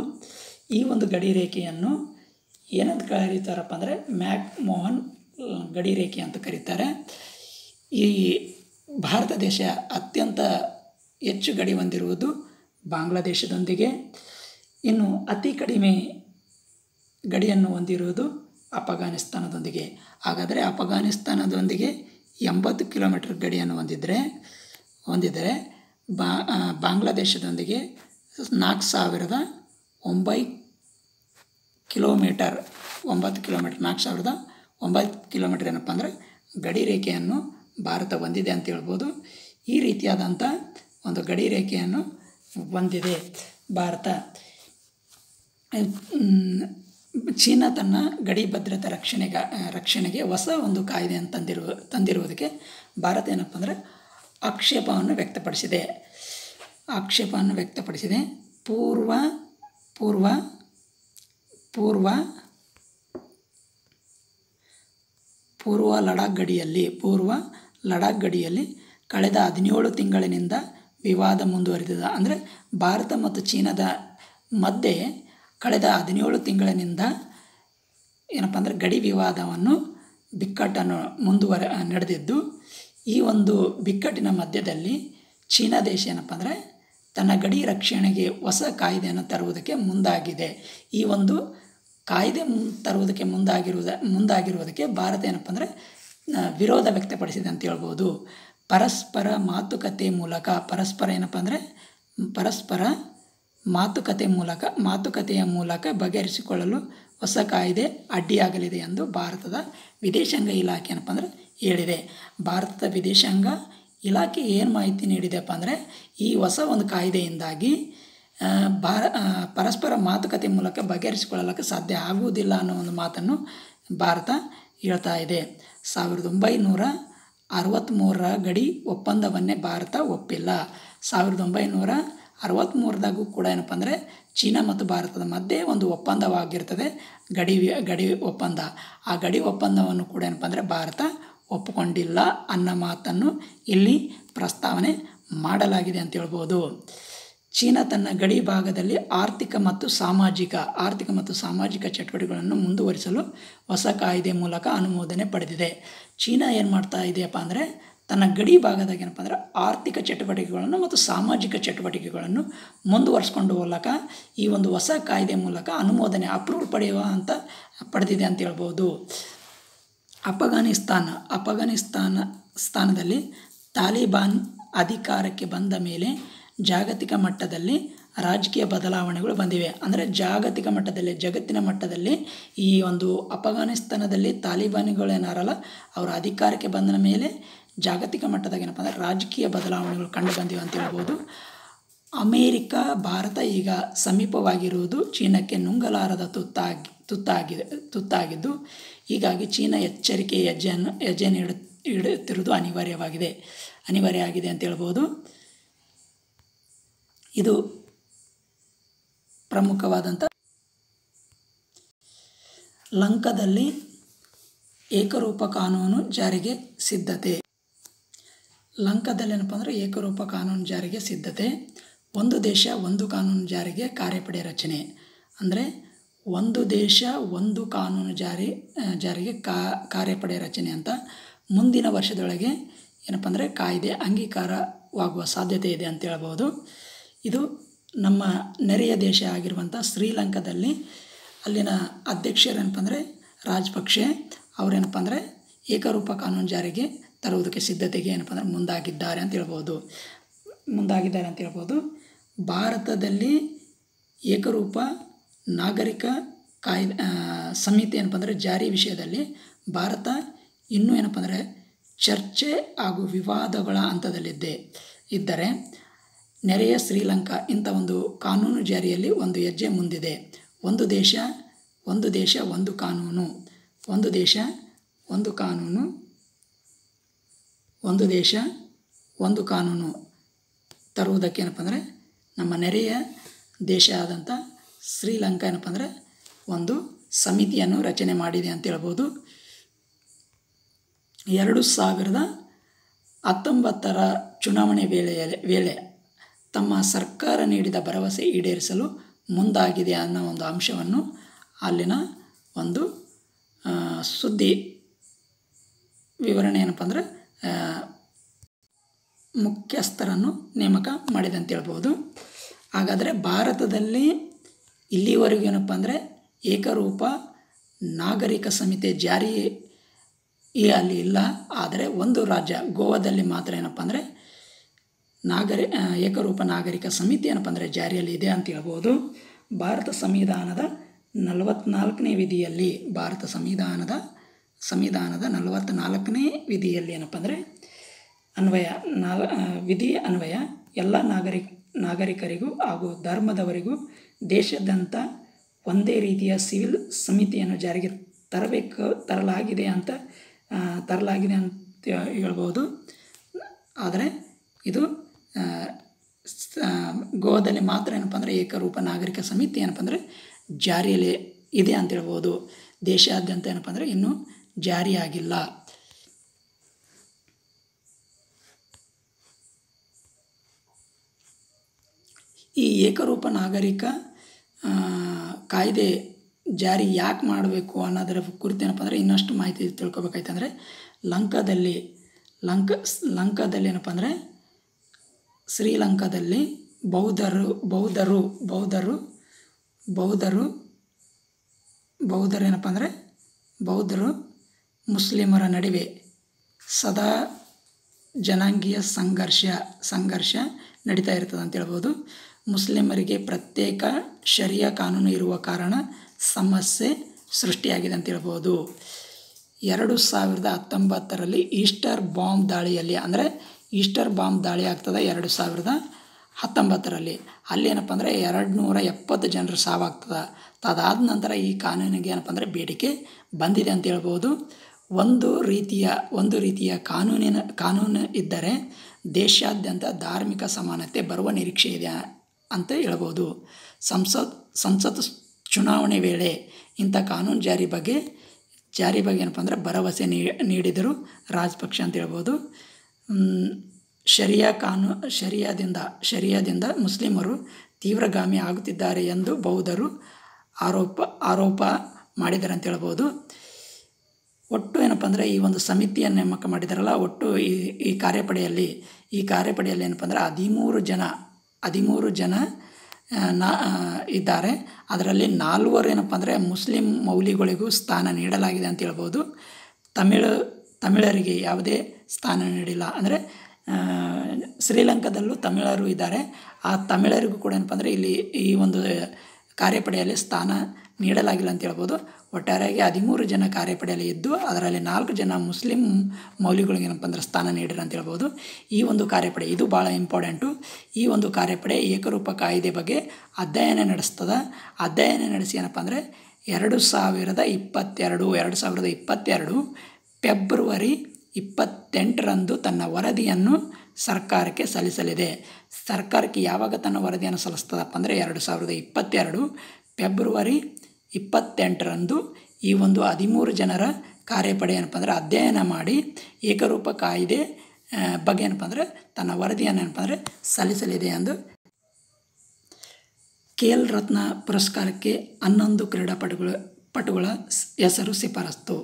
ಈ ಒಂದು ಗಡಿ ರೇಖೆಯನ್ನು ಏನಂತ ಕರೀತಾರಪ್ಪ ಅಂದರೆ ಮ್ಯಾಕ್ ಮೋಹನ್ ಗಡಿ ರೇಖೆ ಅಂತ ಕರೀತಾರೆ. ಈ ಭಾರತ ದೇಶ ಅತ್ಯಂತ ಹೆಚ್ಚು ಗಡಿ ಹೊಂದಿರುವುದು ಬಾಂಗ್ಲಾದೇಶದೊಂದಿಗೆ. ಇನ್ನು ಅತಿ ಕಡಿಮೆ ಗಡಿಯನ್ನು ಹೊಂದಿರುವುದು ಅಫಘಾನಿಸ್ತಾನದೊಂದಿಗೆ. ಹಾಗಾದರೆ ಅಫಘಾನಿಸ್ತಾನದೊಂದಿಗೆ ಎಂಬತ್ತು ಕಿಲೋಮೀಟರ್ ಗಡಿಯನ್ನು ಹೊಂದಿದ್ರೆ, ಹೊಂದಿದರೆ ಬಾ ಬಾಂಗ್ಲಾದೇಶದೊಂದಿಗೆ ನಾಲ್ಕು ಸಾವಿರದ ಒಂಬೈ ಕಿಲೋಮೀಟರ್ ಒಂಬತ್ತು ಕಿಲೋಮೀಟರ್, ನಾಲ್ಕು ಸಾವಿರದ ಒಂಬತ್ತು ಕಿಲೋಮೀಟರ್ ಏನಪ್ಪ ಅಂದರೆ ಗಡಿ ರೇಖೆಯನ್ನು ಭಾರತ ಹೊಂದಿದೆ ಅಂತ ಹೇಳ್ಬೋದು. ಈ ರೀತಿಯಾದಂಥ ಒಂದು ಗಡಿ ರೇಖೆಯನ್ನು ಹೊಂದಿದೆ ಭಾರತ. ಚೀನಾ ತನ್ನ ಗಡಿ ಭದ್ರತಾ ರಕ್ಷಣೆಗ, ರಕ್ಷಣೆಗೆ ಹೊಸ ಒಂದು ಕಾಯ್ದೆಯನ್ನು ತಂದಿರುವ ತಂದಿರುವುದಕ್ಕೆ ಭಾರತ ಏನಪ್ಪ ಅಂದರೆ ಆಕ್ಷೇಪವನ್ನು ವ್ಯಕ್ತಪಡಿಸಿದೆ. ಆಕ್ಷೇಪವನ್ನು ವ್ಯಕ್ತಪಡಿಸಿದೆ. ಪೂರ್ವ ಪೂರ್ವ ಪೂರ್ವ ಪೂರ್ವ ಲಡಾಖ್ ಗಡಿಯಲ್ಲಿ ಪೂರ್ವ ಲಡಾಖ್ ಗಡಿಯಲ್ಲಿ ಕಳೆದ ಹದಿನೇಳು ತಿಂಗಳಿನಿಂದ ವಿವಾದ ಮುಂದುವರೆದಿದೆ. ಅಂದರೆ ಭಾರತ ಮತ್ತು ಚೀನಾದ ಮಧ್ಯೆ ಕಳೆದ ಹದಿನೇಳು ತಿಂಗಳಿನಿಂದ ಏನಪ್ಪ ಅಂದರೆ ಗಡಿ ವಿವಾದವನ್ನು ಬಿಕ್ಕಟ್ಟನ್ನು ಮುಂದುವರೆ, ನಡೆದಿದ್ದು, ಈ ಒಂದು ಬಿಕ್ಕಟ್ಟಿನ ಮಧ್ಯದಲ್ಲಿ ಚೀನಾ ದೇಶ ಏನಪ್ಪ ಅಂದರೆ ತನ್ನ ಗಡಿ ರಕ್ಷಣೆಗೆ ಹೊಸ ಕಾಯ್ದೆಯನ್ನು ತರುವುದಕ್ಕೆ ಮುಂದಾಗಿದೆ. ಈ ಒಂದು ಕಾಯ್ದೆ ತರುವುದಕ್ಕೆ ಮುಂದಾಗಿರುವುದ, ಮುಂದಾಗಿರುವುದಕ್ಕೆ ಭಾರತ ಏನಪ್ಪ ಅಂದರೆ ವಿರೋಧ ವ್ಯಕ್ತಪಡಿಸಿದೆ ಅಂತ ಹೇಳ್ಬೋದು. ಪರಸ್ಪರ ಮಾತುಕತೆ ಮೂಲಕ, ಪರಸ್ಪರ ಏನಪ್ಪ ಅಂದರೆ, ಪರಸ್ಪರ ಮಾತುಕತೆ ಮೂಲಕ, ಮಾತುಕತೆಯ ಮೂಲಕ ಬಗೆಹರಿಸಿಕೊಳ್ಳಲು ಹೊಸ ಕಾಯ್ದೆ ಅಡ್ಡಿಯಾಗಲಿದೆ ಎಂದು ಭಾರತದ ವಿದೇಶಾಂಗ ಇಲಾಖೆ ಏನಪ್ಪ ಅಂದರೆ ಹೇಳಿದೆ. ಭಾರತದ ವಿದೇಶಾಂಗ ಇಲಾಖೆ ಏನು ಮಾಹಿತಿ ನೀಡಿದೆಪ್ಪ ಅಂದರೆ, ಈ ಹೊಸ ಒಂದು ಕಾಯ್ದೆಯಿಂದಾಗಿ ಭಾರ ಪರಸ್ಪರ ಮಾತುಕತೆ ಮೂಲಕ ಬಗೆಹರಿಸಿಕೊಳ್ಳಲಿಕ್ಕೆ ಸಾಧ್ಯ ಆಗುವುದಿಲ್ಲ ಅನ್ನೋ ಒಂದು ಮಾತನ್ನು ಭಾರತ ಹೇಳ್ತಾ ಇದೆ. ಸಾವಿರದ ಒಂಬೈನೂರ ಅರವತ್ತ್ಮೂರರ ಗಡಿ ಒಪ್ಪಂದವನ್ನೇ ಭಾರತ ಒಪ್ಪಿಲ್ಲ. ಸಾವಿರದ ಒಂಬೈನೂರ ಅರವತ್ತ್ಮೂರದಾಗೂ ಕೂಡ ಏನಪ್ಪ ಅಂದರೆ ಚೀನಾ ಮತ್ತು ಭಾರತದ ಮಧ್ಯೆ ಒಂದು ಒಪ್ಪಂದವಾಗಿರ್ತದೆ. ಗಡಿ ಗಡಿ ಒಪ್ಪಂದ. ಆ ಗಡಿ ಒಪ್ಪಂದವನ್ನು ಕೂಡ ಏನಪ್ಪ ಅಂದರೆ ಭಾರತ ಒಪ್ಪಿಕೊಂಡಿಲ್ಲ ಅನ್ನೋ ಮಾತನ್ನು ಇಲ್ಲಿ ಪ್ರಸ್ತಾವನೆ ಮಾಡಲಾಗಿದೆ ಅಂತ ಹೇಳ್ಬೋದು. ಚೀನಾ ತನ್ನ ಗಡಿ ಭಾಗದಲ್ಲಿ ಆರ್ಥಿಕ ಮತ್ತು ಸಾಮಾಜಿಕ, ಆರ್ಥಿಕ ಮತ್ತು ಸಾಮಾಜಿಕ ಚಟುವಟಿಕೆಗಳನ್ನು ಮುಂದುವರಿಸಲು ಹೊಸ ಕಾಯ್ದೆ ಮೂಲಕ ಅನುಮೋದನೆ ಪಡೆದಿದೆ. ಚೀನಾ ಏನು ಮಾಡ್ತಾ ಇದೆಯಪ್ಪ ಅಂದರೆ, ತನ್ನ ಗಡಿ ಭಾಗದಾಗ ಏನಪ್ಪ ಅಂದರೆ, ಆರ್ಥಿಕ ಚಟುವಟಿಕೆಗಳನ್ನು ಮತ್ತು ಸಾಮಾಜಿಕ ಚಟುವಟಿಕೆಗಳನ್ನು ಮುಂದುವರಿಸ್ಕೊಂಡು ಮೂಲಕ ಈ ಒಂದು ಹೊಸ ಕಾಯ್ದೆ ಮೂಲಕ ಅನುಮೋದನೆ ಅಪ್ರೂವ್ ಪಡೆಯುವ ಅಂತ ಪಡೆದಿದೆ ಅಂತ ಹೇಳ್ಬೋದು. ಅಫಘಾನಿಸ್ತಾನ ಅಫಘಾನಿಸ್ತಾನ ಸ್ಥಾನದಲ್ಲಿ ತಾಲಿಬಾನ್ ಅಧಿಕಾರಕ್ಕೆ ಬಂದ ಮೇಲೆ ಜಾಗತಿಕ ಮಟ್ಟದಲ್ಲಿ ರಾಜಕೀಯ ಬದಲಾವಣೆಗಳು ಬಂದಿವೆ. ಅಂದರೆ ಜಾಗತಿಕ ಮಟ್ಟದಲ್ಲಿ, ಜಗತ್ತಿನ ಮಟ್ಟದಲ್ಲಿ ಈ ಒಂದು ಅಫಘಾನಿಸ್ತಾನದಲ್ಲಿ ತಾಲಿಬಾನಿಗಳೇನಾರಲ್ಲ ಅವರ ಅಧಿಕಾರಕ್ಕೆ ಬಂದ ಮೇಲೆ ಜಾಗತಿಕ ಮಟ್ಟದಾಗ ಏನಪ್ಪ ಅಂದರೆ ರಾಜಕೀಯ ಬದಲಾವಣೆಗಳು ಕಂಡು ಬಂದಿವೆ ಅಂತ ಹೇಳ್ಬೋದು. ಅಮೇರಿಕ, ಭಾರತ ಈಗ ಸಮೀಪವಾಗಿರುವುದು ಚೀನಾಕ್ಕೆ ನುಂಗಲಾರದ ತುತ್ತಾಗಿ ತುತ್ತಾಗಿದೆ ತುತ್ತಾಗಿದ್ದು, ಹೀಗಾಗಿ ಚೀನಾ ಎಚ್ಚರಿಕೆ ಹೆಜ್ಜೆಯನ್ನು, ಹೆಜ್ಜೆ ಇಡುತ್ತಿರುವುದು ಅನಿವಾರ್ಯವಾಗಿದೆ. ಅನಿವಾರ್ಯ ಆಗಿದೆ ಅಂತ ಹೇಳ್ಬೋದು. ಇದು ಪ್ರಮುಖವಾದಂಥ ಲಂಕದಲ್ಲಿ ಏಕರೂಪ ಕಾನೂನು ಜಾರಿಗೆ ಸಿದ್ಧತೆ. ಲಂಕದಲ್ಲಿ ಏನಪ್ಪ ಅಂದರೆ ಏಕರೂಪ ಕಾನೂನು ಜಾರಿಗೆ ಸಿದ್ಧತೆ. ಒಂದು ದೇಶ ಒಂದು ಕಾನೂನು ಜಾರಿಗೆ ಕಾರ್ಯಪಡೆ ರಚನೆ. ಅಂದರೆ ಒಂದು ದೇಶ ಒಂದು ಕಾನೂನು ಜಾರಿ ಜಾರಿಗೆ ಕಾ, ಕಾರ್ಯಪಡೆ ರಚನೆ ಅಂತ ಮುಂದಿನ ವರ್ಷದೊಳಗೆ ಏನಪ್ಪ ಅಂದರೆ ಕಾಯ್ದೆ ಅಂಗೀಕಾರವಾಗುವ ಸಾಧ್ಯತೆ ಇದೆ ಅಂತ ಹೇಳ್ಬೋದು. ಇದು ನಮ್ಮ ನೆರೆಯ ದೇಶ ಆಗಿರುವಂಥ ಶ್ರೀಲಂಕಾದಲ್ಲಿ ಅಲ್ಲಿನ ಅಧ್ಯಕ್ಷರೇನಪ್ಪ ಅಂದರೆ ರಾಜಪಕ್ಷೆ ಅವರೇನಪ್ಪ ಅಂದರೆ ಏಕರೂಪ ಕಾನೂನು ಜಾರಿಗೆ ತರುವುದಕ್ಕೆ ಸಿದ್ಧತೆಗೆ ಏನಪ್ಪ ಅಂದರೆ ಮುಂದಾಗಿದ್ದಾರೆ ಅಂತ ಹೇಳ್ಬೋದು. ಮುಂದಾಗಿದ್ದಾರೆ ಅಂತ ಹೇಳ್ಬೋದು. ಭಾರತದಲ್ಲಿ ಏಕರೂಪ ನಾಗರಿಕ ಕಾಯ್ ಸಮಿತಿ ಏನಪ್ಪ ಅಂದರೆ ಜಾರಿ ವಿಷಯದಲ್ಲಿ ಭಾರತ ಇನ್ನೂ ಏನಪ್ಪ ಅಂದರೆ ಚರ್ಚೆ ಹಾಗೂ ವಿವಾದಗಳ ಹಂತದಲ್ಲಿದ್ದೆ ಇದ್ದರೆ ನೆರೆಯ ಶ್ರೀಲಂಕಾ ಇಂಥ ಒಂದು ಕಾನೂನು ಜಾರಿಯಲ್ಲಿ ಒಂದು ಹೆಜ್ಜೆ ಮುಂದಿದೆ. ಒಂದು ದೇಶ ಒಂದು ದೇಶ, ಒಂದು ಕಾನೂನು. ಒಂದು ದೇಶ, ಒಂದು ಕಾನೂನು. ಒಂದು ದೇಶ, ಒಂದು ಕಾನೂನು. ತರುವುದಕ್ಕೆ ಏನಪ್ಪ ಅಂದರೆ ನಮ್ಮ ನೆರೆಯ ದೇಶ ಆದಂಥ ಶ್ರೀಲಂಕಾ ಏನಪ್ಪ ಅಂದರೆ ಒಂದು ಸಮಿತಿಯನ್ನು ರಚನೆ ಮಾಡಿದೆ ಅಂತ ಹೇಳ್ಬೋದು. ಎರಡು ಸಾವಿರದ ಹತ್ತೊಂಬತ್ತರ ಚುನಾವಣೆ ವೇಳೆಯಲ್ಲಿ, ವೇಳೆ ತಮ್ಮ ಸರ್ಕಾರ ನೀಡಿದ ಭರವಸೆ ಈಡೇರಿಸಲು ಮುಂದಾಗಿದೆ ಅನ್ನೋ ಒಂದು ಅಂಶವನ್ನು ಅಲ್ಲಿನ ಒಂದು ಸುದ್ದಿ ವಿವರಣೆ ಏನಪ್ಪ ಅಂದರೆ ಮುಖ್ಯಸ್ಥರನ್ನು ನೇಮಕ ಮಾಡಿದೆ ಅಂತ ಹೇಳ್ಬೋದು. ಹಾಗಾದರೆ ಭಾರತದಲ್ಲಿ ಇಲ್ಲಿವರೆಗೂ ಏನಪ್ಪ ಅಂದರೆ ಏಕರೂಪ ನಾಗರಿಕ ಸಂಹಿತೆ ಜಾರಿ ಅಲ್ಲಿ ಇಲ್ಲ. ಆದರೆ ಒಂದು ರಾಜ್ಯ ಗೋವಾದಲ್ಲಿ ಮಾತ್ರ ಏನಪ್ಪ ಅಂದರೆ ನಾಗರಿ ಏಕರೂಪ ನಾಗರಿಕ ಸಮಿತಿ ಏನಪ್ಪ ಅಂದರೆ ಜಾರಿಯಲ್ಲಿ ಇದೆ ಅಂತ ಹೇಳ್ಬೋದು. ಭಾರತ ಸಂವಿಧಾನದ ನಲವತ್ತ್ನಾಲ್ಕನೇ ವಿಧಿಯಲ್ಲಿ, ಭಾರತ ಸಂವಿಧಾನದ ಸಂವಿಧಾನದ ನಲವತ್ತ್ನಾಲ್ಕನೇ ವಿಧಿಯಲ್ಲಿ ಏನಪ್ಪ ಅಂದರೆ ಅನ್ವಯ, ನಾಲ್ ವಿಧಿ ಅನ್ವಯ ಎಲ್ಲ ನಾಗರಿಕ ನಾಗರಿಕರಿಗೂ ಹಾಗೂ ಧರ್ಮದವರಿಗೂ ದೇಶದಂತ ಒಂದೇ ರೀತಿಯ ಸಿವಿಲ್ ಸಮಿತಿಯನ್ನು ಜಾರಿಗೆ ತರಬೇಕು, ತರಲಾಗಿದೆ ಅಂತ ತರಲಾಗಿದೆ ಅಂತ ಹೇಳ್ಬೋದು. ಆದರೆ ಇದು ಗೋವಾದಲ್ಲಿ ಮಾತ್ರ ಏನಪ್ಪ ಅಂದರೆ ಏಕರೂಪ ನಾಗರಿಕ ಸಮಿತಿ ಏನಪ್ಪ ಅಂದರೆ ಜಾರಿಯಲ್ಲಿ ಇದೆ ಅಂತ ಹೇಳ್ಬೋದು. ದೇಶಾದ್ಯಂತ ಏನಪ್ಪ ಅಂದರೆ ಇನ್ನೂ ಜಾರಿಯಾಗಿಲ್ಲ. ಈ ಏಕರೂಪ ನಾಗರಿಕ ಕಾಯ್ದೆ ಜಾರಿ ಯಾಕೆ ಮಾಡಬೇಕು ಅನ್ನೋದರ ಕುರಿತು ಏನಪ್ಪ ಅಂದರೆ ಇನ್ನಷ್ಟು ಮಾಹಿತಿ ತಿಳ್ಕೊಬೇಕಾಯ್ತಂದರೆ ಲಂಕಾದಲ್ಲಿ, ಲಂಕ ಲಂಕಾದಲ್ಲಿ ಏನಪ್ಪ ಅಂದರೆ ಶ್ರೀಲಂಕಾದಲ್ಲಿ ಬೌದ್ಧರು ಬೌದ್ಧರು ಬೌದ್ಧರು ಬೌದ್ಧರು, ಬೌದ್ಧರೇನಪ್ಪ ಅಂದರೆ ಬೌದ್ಧರು ಮುಸ್ಲಿಮರ ನಡುವೆ ಸದಾ ಜನಾಂಗೀಯ ಸಂಘರ್ಷ ಸಂಘರ್ಷ ನಡೀತಾ ಇರ್ತದೆ ಅಂತ ಹೇಳ್ಬೋದು. ಮುಸ್ಲಿಮರಿಗೆ ಪ್ರತ್ಯೇಕ ಶರಿಯ ಕಾನೂನು ಇರುವ ಕಾರಣ ಸಮಸ್ಯೆ ಸೃಷ್ಟಿಯಾಗಿದೆ ಅಂತ ಹೇಳ್ಬೋದು. ಎರಡು ಸಾವಿರದ ಹತ್ತೊಂಬತ್ತರಲ್ಲಿ ಈಸ್ಟರ್ ಬಾಂಬ್ ದಾಳಿಯಲ್ಲಿ ಅಂದರೆ ಈಸ್ಟರ್ ಬಾಂಬ್ ದಾಳಿ ಆಗ್ತದೆ ಎರಡು ಸಾವಿರದ ಹತ್ತೊಂಬತ್ತರಲ್ಲಿ. ಅಲ್ಲಿ ಏನಪ್ಪ ಅಂದರೆ ಎರಡು ನೂರ ಎಪ್ಪತ್ತು ಜನರು ಸಾವಾಗ್ತದೆ. ಅದಾದ ನಂತರ ಈ ಕಾನೂನಿಗೆ ಏನಪ್ಪ ಅಂದರೆ ಬೇಡಿಕೆ ಬಂದಿದೆ ಅಂತ ಹೇಳ್ಬೋದು. ಒಂದು ರೀತಿಯ ಒಂದು ರೀತಿಯ ಕಾನೂನಿನ, ಕಾನೂನು ಇದ್ದರೆ ದೇಶಾದ್ಯಂತ ಧಾರ್ಮಿಕ ಸಮಾನತೆ ಬರುವ ನಿರೀಕ್ಷೆ ಇದೆ ಅಂತ ಹೇಳ್ಬೋದು. ಸಂಸತ್ ಸಂಸತ್ ಚುನಾವಣೆ ವೇಳೆ ಇಂಥ ಕಾನೂನು ಜಾರಿ ಬಗ್ಗೆ ಜಾರಿ ಬಗ್ಗೆ ಏನಪ್ಪ ಅಂದರೆ ಭರವಸೆ ನೀಡಿದರು ರಾಜಪಕ್ಷ ಅಂತ ಹೇಳ್ಬೋದು. ಶರಿಯಾ ಕಾನು, ಶರಿಯಾದಿಂದ ಶರಿಯಾದಿಂದ ಮುಸ್ಲಿಮರು ತೀವ್ರಗಾಮಿ ಆಗುತ್ತಿದ್ದಾರೆ ಎಂದು ಬೌದ್ಧರು ಆರೋಪ ಆರೋಪ ಮಾಡಿದ್ದಾರೆ ಅಂತ ಹೇಳ್ಬೋದು. ಒಟ್ಟು ಏನಪ್ಪ ಅಂದರೆ ಈ ಒಂದು ಸಮಿತಿಯನ್ನು ನೇಮಕ ಮಾಡಿದಾರಲ್ಲ, ಒಟ್ಟು ಈ ಈ ಕಾರ್ಯಪಡೆಯಲ್ಲಿ ಈ ಕಾರ್ಯಪಡೆಯಲ್ಲಿ ಏನಪ್ಪ ಅಂದರೆ ಹದಿಮೂರು ಜನ ಹದಿಮೂರು ಜನ ನಾ ಇದ್ದಾರೆ. ಅದರಲ್ಲಿ ನಾಲ್ವರು ಏನಪ್ಪ ಅಂದರೆ ಮುಸ್ಲಿಂ ಮೌಲಿಗಳಿಗೂ ಸ್ಥಾನ ನೀಡಲಾಗಿದೆ ಅಂತ ಹೇಳ್ಬೋದು. ತಮಿಳು ತಮಿಳರಿಗೆ ಯಾವುದೇ ಸ್ಥಾನ ನೀಡಿಲ್ಲ. ಅಂದರೆ ಶ್ರೀಲಂಕಾದಲ್ಲೂ ತಮಿಳರು ಇದ್ದಾರೆ. ಆ ತಮಿಳರಿಗೂ ಕೂಡ ಏನಪ್ಪ ಅಂದರೆ ಇಲ್ಲಿ ಈ ಒಂದು ಕಾರ್ಯಪಡೆಯಲ್ಲಿ ಸ್ಥಾನ ನೀಡಲಾಗಿಲ್ಲ ಅಂತ ಹೇಳ್ಬೋದು. ಒಟ್ಟಾರೆಯಾಗಿ ಹದಿಮೂರು ಜನ ಕಾರ್ಯಪಡೆಯಲ್ಲಿ ಇದ್ದು, ಅದರಲ್ಲಿ ನಾಲ್ಕು ಜನ ಮುಸ್ಲಿಂ ಮೌಲ್ಯಗಳಿಗೆ ಏನಪ್ಪ ಅಂದ್ರೆ ಸ್ಥಾನ ನೀಡಿರ ಅಂತ ಹೇಳ್ಬೋದು. ಈ ಒಂದು ಕಾರ್ಯಪಡೆ, ಇದು ಭಾಳ ಇಂಪಾರ್ಟೆಂಟು. ಈ ಒಂದು ಕಾರ್ಯಪಡೆ ಏಕರೂಪ ಕಾಯ್ದೆ ಬಗ್ಗೆ ಅಧ್ಯಯನ ನಡೆಸ್ತದೆ. ಅಧ್ಯಯನ ನಡೆಸಿ ಏನಪ್ಪ ಅಂದರೆ, ಎರಡು ಸಾವಿರದ ಇಪ್ಪತ್ತೆರಡು, ಎರಡು ಸಾವಿರದ ಇಪ್ಪತ್ತೆರಡು ಫೆಬ್ರವರಿ ಇಪ್ಪತ್ತೆಂಟರಂದು ತನ್ನ ವರದಿಯನ್ನು ಸರ್ಕಾರಕ್ಕೆ ಸಲ್ಲಿಸಲಿದೆ. ಸರ್ಕಾರಕ್ಕೆ ಯಾವಾಗ ತನ್ನ ವರದಿಯನ್ನು ಸಲ್ಲಿಸ್ತದಪ್ಪ ಅಂದರೆ ಎರಡು ಸಾವಿರದ ಇಪ್ಪತ್ತೆರಡು ಫೆಬ್ರವರಿ ಇಪ್ಪತ್ತೆಂಟರಂದು ಈ ಒಂದು ಹದಿಮೂರು ಜನರ ಕಾರ್ಯಪಡೆ ಏನಪ್ಪ ಅಂದರೆ ಅಧ್ಯಯನ ಮಾಡಿ ಏಕರೂಪ ಕಾಯ್ದೆ ಬಗ್ಗೆ ಏನಪ್ಪ ಅಂದರೆ ತನ್ನ ವರದಿಯನ್ನು ಏನಪ್ಪ ಅಂದರೆ ಸಲ್ಲಿಸಲಿದೆ ಎಂದು ಕೇಲ್ ರತ್ನ ಪುರಸ್ಕಾರಕ್ಕೆ ಹನ್ನೊಂದು ಕ್ರೀಡಾಪಟುಗಳ ಪಟುಗಳ ಹೆಸರು ಶಿಫಾರಸ್ತು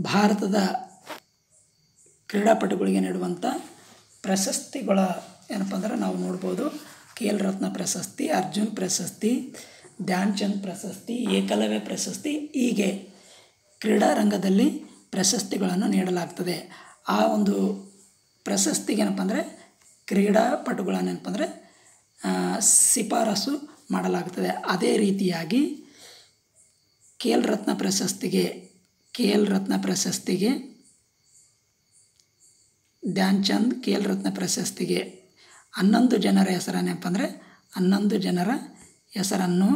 ಭಾರತದ ಕ್ರೀಡಾಪಟುಗಳಿಗೆ ನೀಡುವಂಥ ಪ್ರಶಸ್ತಿಗಳ ಏನಪ್ಪ ಅಂದ್ರೆ ನಾವು ನೋಡ್ಬೋದು. ಖೇಲ್ ರತ್ನ ಪ್ರಶಸ್ತಿ, ಅರ್ಜುನ್ ಪ್ರಶಸ್ತಿ ಧ್ಯಾನ್ ಚಂದ್ ಪ್ರಶಸ್ತಿ, ಏಕಲವ್ಯ ಪ್ರಶಸ್ತಿ ಹೀಗೆ ಕ್ರೀಡಾರಂಗದಲ್ಲಿ ಪ್ರಶಸ್ತಿಗಳನ್ನು ನೀಡಲಾಗ್ತದೆ. ಆ ಒಂದು ಪ್ರಶಸ್ತಿಗೆ ಏನಪ್ಪ ಅಂದರೆ ಕ್ರೀಡಾಪಟುಗಳನ್ನು ಏನಪ್ಪ ಅಂದರೆ ಶಿಫಾರಸು ಮಾಡಲಾಗುತ್ತದೆ ಅದೇ ರೀತಿಯಾಗಿ ಖೇಲ್ ರತ್ನ ಪ್ರಶಸ್ತಿಗೆ ಖೇಲ್ ರತ್ನ ಪ್ರಶಸ್ತಿಗೆ ಧ್ಯಾನ್ ಚಂದ್ ಖೇಲ್ ರತ್ನ ಪ್ರಶಸ್ತಿಗೆ ಹನ್ನೊಂದು ಜನರ ಹೆಸರನ್ನೇನಪ್ಪ ಅಂದರೆ ಹನ್ನೊಂದು ಜನರ ಹೆಸರನ್ನು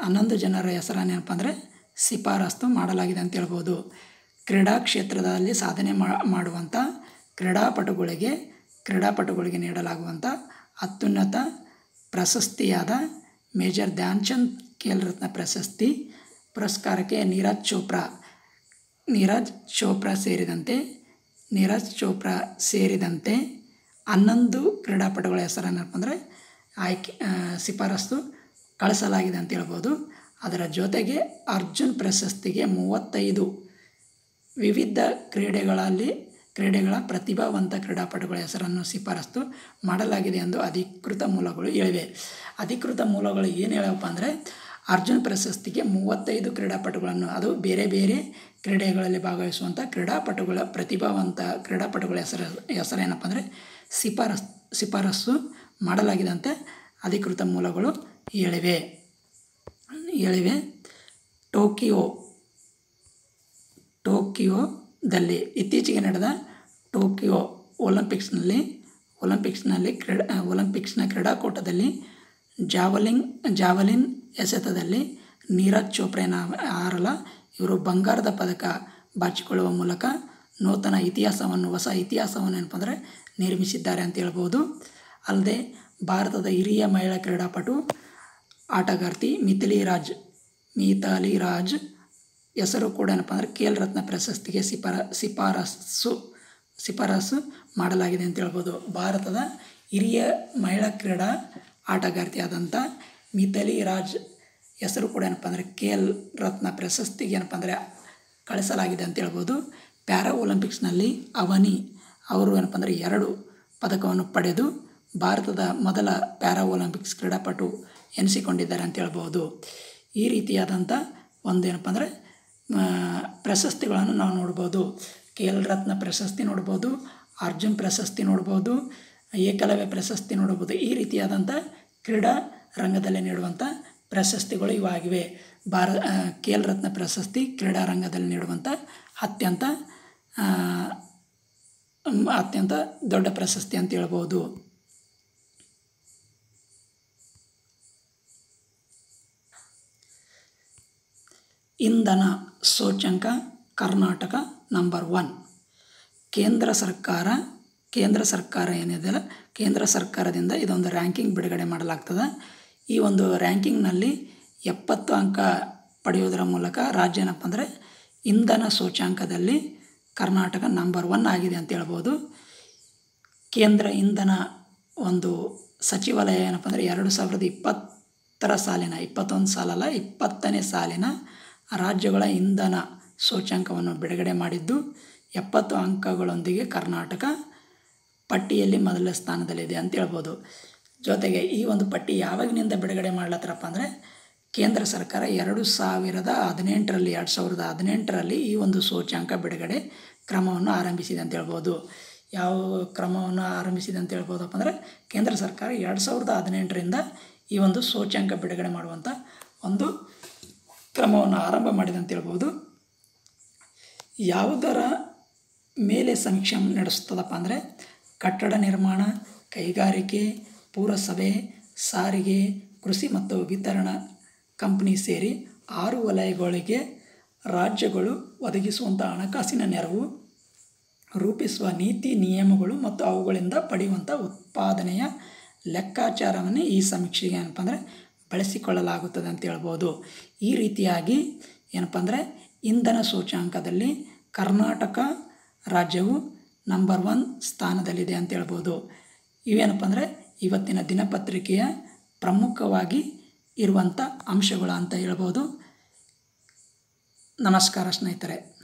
ಹನ್ನೊಂದು ಜನರ ಹೆಸರನ್ನೇನಪ್ಪ ಅಂದರೆ ಶಿಫಾರಸ್ತು ಮಾಡಲಾಗಿದೆ ಅಂತ ಹೇಳ್ಬೋದು. ಕ್ರೀಡಾ ಕ್ಷೇತ್ರದಲ್ಲಿ ಸಾಧನೆ ಮಾಡುವಂಥ ಕ್ರೀಡಾಪಟುಗಳಿಗೆ ಕ್ರೀಡಾಪಟುಗಳಿಗೆ ನೀಡಲಾಗುವಂಥ ಅತ್ಯುನ್ನತ ಪ್ರಶಸ್ತಿಯಾದ ಮೇಜರ್ ಧ್ಯಾನ್ ಚಂದ್ ಖೇಲ್ ರತ್ನ ಪ್ರಶಸ್ತಿ ಪುರಸ್ಕಾರಕ್ಕೆ ನೀರಜ್ ಚೋಪ್ರಾ ನೀರಜ್ ಚೋಪ್ರಾ ಸೇರಿದಂತೆ, ನೀರಜ್ ಚೋಪ್ರಾ ಸೇರಿದಂತೆ ಹನ್ನೊಂದು ಕ್ರೀಡಾಪಟುಗಳ ಹೆಸರನ್ನಪ್ಪ ಅಂದರೆ ಆಯ್ಕೆ ಶಿಫಾರಸ್ಸು ಕಳಿಸಲಾಗಿದೆ ಅಂತ ಹೇಳ್ಬೋದು. ಅದರ ಜೊತೆಗೆ ಅರ್ಜುನ್ ಪ್ರಶಸ್ತಿಗೆ ಮೂವತ್ತೈದು ವಿವಿಧ ಕ್ರೀಡೆಗಳಲ್ಲಿ ಕ್ರೀಡೆಗಳ ಪ್ರತಿಭಾವಂತ ಕ್ರೀಡಾಪಟುಗಳ ಹೆಸರನ್ನು ಶಿಫಾರಸ್ತು ಮಾಡಲಾಗಿದೆ ಎಂದು ಅಧಿಕೃತ ಮೂಲಗಳು ಹೇಳಿವೆ. ಅಧಿಕೃತ ಮೂಲಗಳು ಏನು ಹೇಳಪ್ಪ ಅಂದರೆ ಅರ್ಜುನ್ ಪ್ರಶಸ್ತಿಗೆ ಮೂವತ್ತೈದು ಕ್ರೀಡಾಪಟುಗಳನ್ನು, ಅದು ಬೇರೆ ಬೇರೆ ಕ್ರೀಡೆಗಳಲ್ಲಿ ಭಾಗವಹಿಸುವಂಥ ಕ್ರೀಡಾಪಟುಗಳ ಪ್ರತಿಭಾವಂತ ಕ್ರೀಡಾಪಟುಗಳ ಹೆಸರು ಹೆಸರೇನಪ್ಪ ಅಂದರೆ ಶಿಫಾರಸ್, ಶಿಫಾರಸ್ಸು ಮಾಡಲಾಗಿದೆ ಅಂತ ಅಧಿಕೃತ ಮೂಲಗಳು ಹೇಳಿವೆ. ಹೇಳಿವೆ. ಟೋಕಿಯೋ, ಟೋಕಿಯೋದಲ್ಲಿ ಇತ್ತೀಚೆಗೆ ನಡೆದ ಟೋಕಿಯೋ ಒಲಿಂಪಿಕ್ಸ್ನಲ್ಲಿ ಒಲಿಂಪಿಕ್ಸ್ನಲ್ಲಿ ಕ್ರೀಡಾ, ಒಲಿಂಪಿಕ್ಸ್ನ ಕ್ರೀಡಾಕೂಟದಲ್ಲಿ ಜಾವಲಿಂಗ್ ಜಾವಲಿನ್ ಎಸೆತದಲ್ಲಿ ನೀರಜ್ ಚೋಪ್ರೇನ ಆರಲ ಇವರು ಬಂಗಾರದ ಪದಕ ಬಾಚಿಕೊಳ್ಳುವ ಮೂಲಕ ನೂತನ ಇತಿಹಾಸವನ್ನು, ಹೊಸ ಇತಿಹಾಸವನ್ನು ಏನಪ್ಪ ಅಂದರೆ ನಿರ್ಮಿಸಿದ್ದಾರೆ ಅಂತ ಹೇಳ್ಬೋದು. ಅಲ್ಲದೆ ಭಾರತದ ಹಿರಿಯ ಮಹಿಳಾ ಕ್ರೀಡಾಪಟು, ಆಟಗಾರ್ತಿ ಮಿಥಿಲಿ ರಾಜ್ ಮಿಥಾಲಿ ರಾಜ್ ಹೆಸರು ಕೂಡ ಏನಪ್ಪ ಅಂದರೆ ಖೇಲ್ ರತ್ನ ಪ್ರಶಸ್ತಿಗೆ ಶಿಫಾರ ಶಿಫಾರಸು ಶಿಫಾರಸು ಮಾಡಲಾಗಿದೆ ಅಂತ ಹೇಳ್ಬೋದು. ಭಾರತದ ಹಿರಿಯ ಮಹಿಳಾ ಕ್ರೀಡಾ ಆಟಗಾರ್ತಿಯಾದಂಥ ಮಿಥಾಲಿ ರಾಜ್ ಹೆಸರು ಕೂಡ ಏನಪ್ಪ ಅಂದರೆ ಎಲ್ ರತ್ನ ಪ್ರಶಸ್ತಿಗೆ ಏನಪ್ಪ ಅಂದರೆ ಕಳಿಸಲಾಗಿದೆ ಅಂತ ಹೇಳ್ಬೋದು. ಪ್ಯಾರಾ ಒಲಿಂಪಿಕ್ಸ್ನಲ್ಲಿ ಅವನಿ ಅವರು ಏನಪ್ಪ ಅಂದರೆ ಎರಡು ಪದಕವನ್ನು ಪಡೆದು ಭಾರತದ ಮೊದಲ ಪ್ಯಾರಾ ಒಲಿಂಪಿಕ್ಸ್ ಕ್ರೀಡಾಪಟು ಎನಿಸಿಕೊಂಡಿದ್ದಾರೆ ಅಂತ ಹೇಳ್ಬೋದು. ಈ ರೀತಿಯಾದಂಥ ಒಂದು ಏನಪ್ಪ ಅಂದರೆ ಪ್ರಶಸ್ತಿಗಳನ್ನು ನಾವು ನೋಡ್ಬೋದು. ಕೆ ಎಲ್ ರತ್ನ ಪ್ರಶಸ್ತಿ ನೋಡ್ಬೋದು, ಅರ್ಜುನ್ ಪ್ರಶಸ್ತಿ ನೋಡ್ಬೋದು, ಏಕಲವ್ಯ ಪ್ರಶಸ್ತಿ ನೋಡ್ಬೋದು. ಈ ರೀತಿಯಾದಂಥ ಕ್ರೀಡಾ ರಂಗದಲ್ಲಿ ನೀಡುವಂಥ ಪ್ರಶಸ್ತಿಗಳು ಇವಾಗಿವೆ. ಭಾರ ಕೇಲ್ ರತ್ನ ಪ್ರಶಸ್ತಿ ಕ್ರೀಡಾ ರಂಗದಲ್ಲಿ ನೀಡುವಂಥ ಅತ್ಯಂತ ಅತ್ಯಂತ ದೊಡ್ಡ ಪ್ರಶಸ್ತಿ ಅಂತ ಹೇಳ್ಬೋದು. ಇಂಧನ ಸೂಚ್ಯಂಕ ಕರ್ನಾಟಕ ನಂಬರ್ ಒನ್. ಕೇಂದ್ರ ಸರ್ಕಾರ ಕೇಂದ್ರ ಸರ್ಕಾರ ಏನಿದೆಯಲ್ಲ ಕೇಂದ್ರ ಸರ್ಕಾರದಿಂದ ಇದೊಂದು ರ್ಯಾಂಕಿಂಗ್ ಬಿಡುಗಡೆ ಮಾಡಲಾಗ್ತದೆ. ಈ ಒಂದು ರ್ಯಾಂಕಿಂಗ್ನಲ್ಲಿ ಎಪ್ಪತ್ತು ಅಂಕ ಪಡೆಯೋದರ ಮೂಲಕ ರಾಜ್ಯ ಏನಪ್ಪ ಅಂದರೆ ಇಂಧನ ಸೂಚ್ಯಾಂಕದಲ್ಲಿ ಕರ್ನಾಟಕ ನಂಬರ್ ಒನ್ ಆಗಿದೆ ಅಂತ ಹೇಳ್ಬೋದು. ಕೇಂದ್ರ ಇಂಧನ ಒಂದು ಸಚಿವಾಲಯ ಏನಪ್ಪ ಅಂದರೆ ಎರಡು ಸಾವಿರದ ಇಪ್ಪತ್ತರ ಸಾಲಿನ, ಇಪ್ಪತ್ತೊಂದು ಸಾಲಲ್ಲ, ಇಪ್ಪತ್ತನೇ ಸಾಲಿನ ರಾಜ್ಯಗಳ ಇಂಧನ ಸೂಚ್ಯಾಂಕವನ್ನು ಬಿಡುಗಡೆ ಮಾಡಿದ್ದು ಎಪ್ಪತ್ತು ಅಂಕಗಳೊಂದಿಗೆ ಕರ್ನಾಟಕ ಪಟ್ಟಿಯಲ್ಲಿ ಮೊದಲ ಸ್ಥಾನದಲ್ಲಿದೆ ಅಂತ ಹೇಳ್ಬೋದು. ಜೊತೆಗೆ ಈ ಒಂದು ಪಟ್ಟಿ ಯಾವಾಗಿನಿಂದ ಬಿಡುಗಡೆ ಮಾಡ್ಲತ್ತರಪ್ಪ ಅಂದರೆ ಕೇಂದ್ರ ಸರ್ಕಾರ ಎರಡು ಸಾವಿರದ ಹದಿನೆಂಟರಲ್ಲಿ, ಎರಡು ಸಾವಿರದ ಹದಿನೆಂಟರಲ್ಲಿ ಈ ಒಂದು ಸೂಚ್ಯಾಂಕ ಬಿಡುಗಡೆ ಕ್ರಮವನ್ನು ಆರಂಭಿಸಿದೆ ಅಂತ ಹೇಳ್ಬೋದು. ಯಾವ ಕ್ರಮವನ್ನು ಆರಂಭಿಸಿದೆ ಅಂತ ಹೇಳ್ಬೋದಪ್ಪ ಅಂದರೆ ಕೇಂದ್ರ ಸರ್ಕಾರ ಎರಡು ಸಾವಿರದ ಹದಿನೆಂಟರಿಂದ ಈ ಒಂದು ಸೂಚ್ಯಾಂಕ ಬಿಡುಗಡೆ ಮಾಡುವಂಥ ಒಂದು ಕ್ರಮವನ್ನು ಆರಂಭ ಮಾಡಿದೆ ಅಂತ ಹೇಳ್ಬೋದು. ಯಾವುದರ ಮೇಲೆ ಸಮೀಕ್ಷೆ ನಡೆಸ್ತದಪ್ಪ ಅಂದರೆ ಕಟ್ಟಡ ನಿರ್ಮಾಣ, ಕೈಗಾರಿಕೆ ಪುರಸಭೆ, ಸಾರಿಗೆ, ಕೃಷಿ ಮತ್ತು ವಿತರಣಾ ಕಂಪ್ನಿ ಸೇರಿ ಆರು ವಲಯಗಳಿಗೆ ರಾಜ್ಯಗಳು ಒದಗಿಸುವಂಥ ಹಣಕಾಸಿನ ನೆರವು ರೂಪಿಸುವ ನೀತಿ, ನಿಯಮಗಳು ಮತ್ತು ಅವುಗಳಿಂದ ಪಡೆಯುವಂಥ ಉತ್ಪಾದನೆಯ ಲೆಕ್ಕಾಚಾರವನ್ನು ಈ ಸಮೀಕ್ಷೆಗೆ ಏನಪ್ಪ ಅಂದರೆ ಬಳಸಿಕೊಳ್ಳಲಾಗುತ್ತದೆ ಅಂತ ಹೇಳ್ಬೋದು. ಈ ರೀತಿಯಾಗಿ ಏನಪ್ಪ ಅಂದರೆ ಇಂಧನ ಸೂಚ್ಯಾಂಕದಲ್ಲಿ ಕರ್ನಾಟಕ ರಾಜ್ಯವು ನಂಬರ್ ಒನ್ ಸ್ಥಾನದಲ್ಲಿದೆ ಅಂತ ಹೇಳ್ಬೋದು. ಇವೇನಪ್ಪ ಅಂದರೆ ಇವತ್ತಿನ ದಿನಪತ್ರಿಕೆಯ ಪ್ರಮುಖವಾಗಿ ಇರುವಂಥ ಅಂಶಗಳು ಅಂತ ಹೇಳ್ಬೋದು. ನಮಸ್ಕಾರ ಸ್ನೇಹಿತರೆ.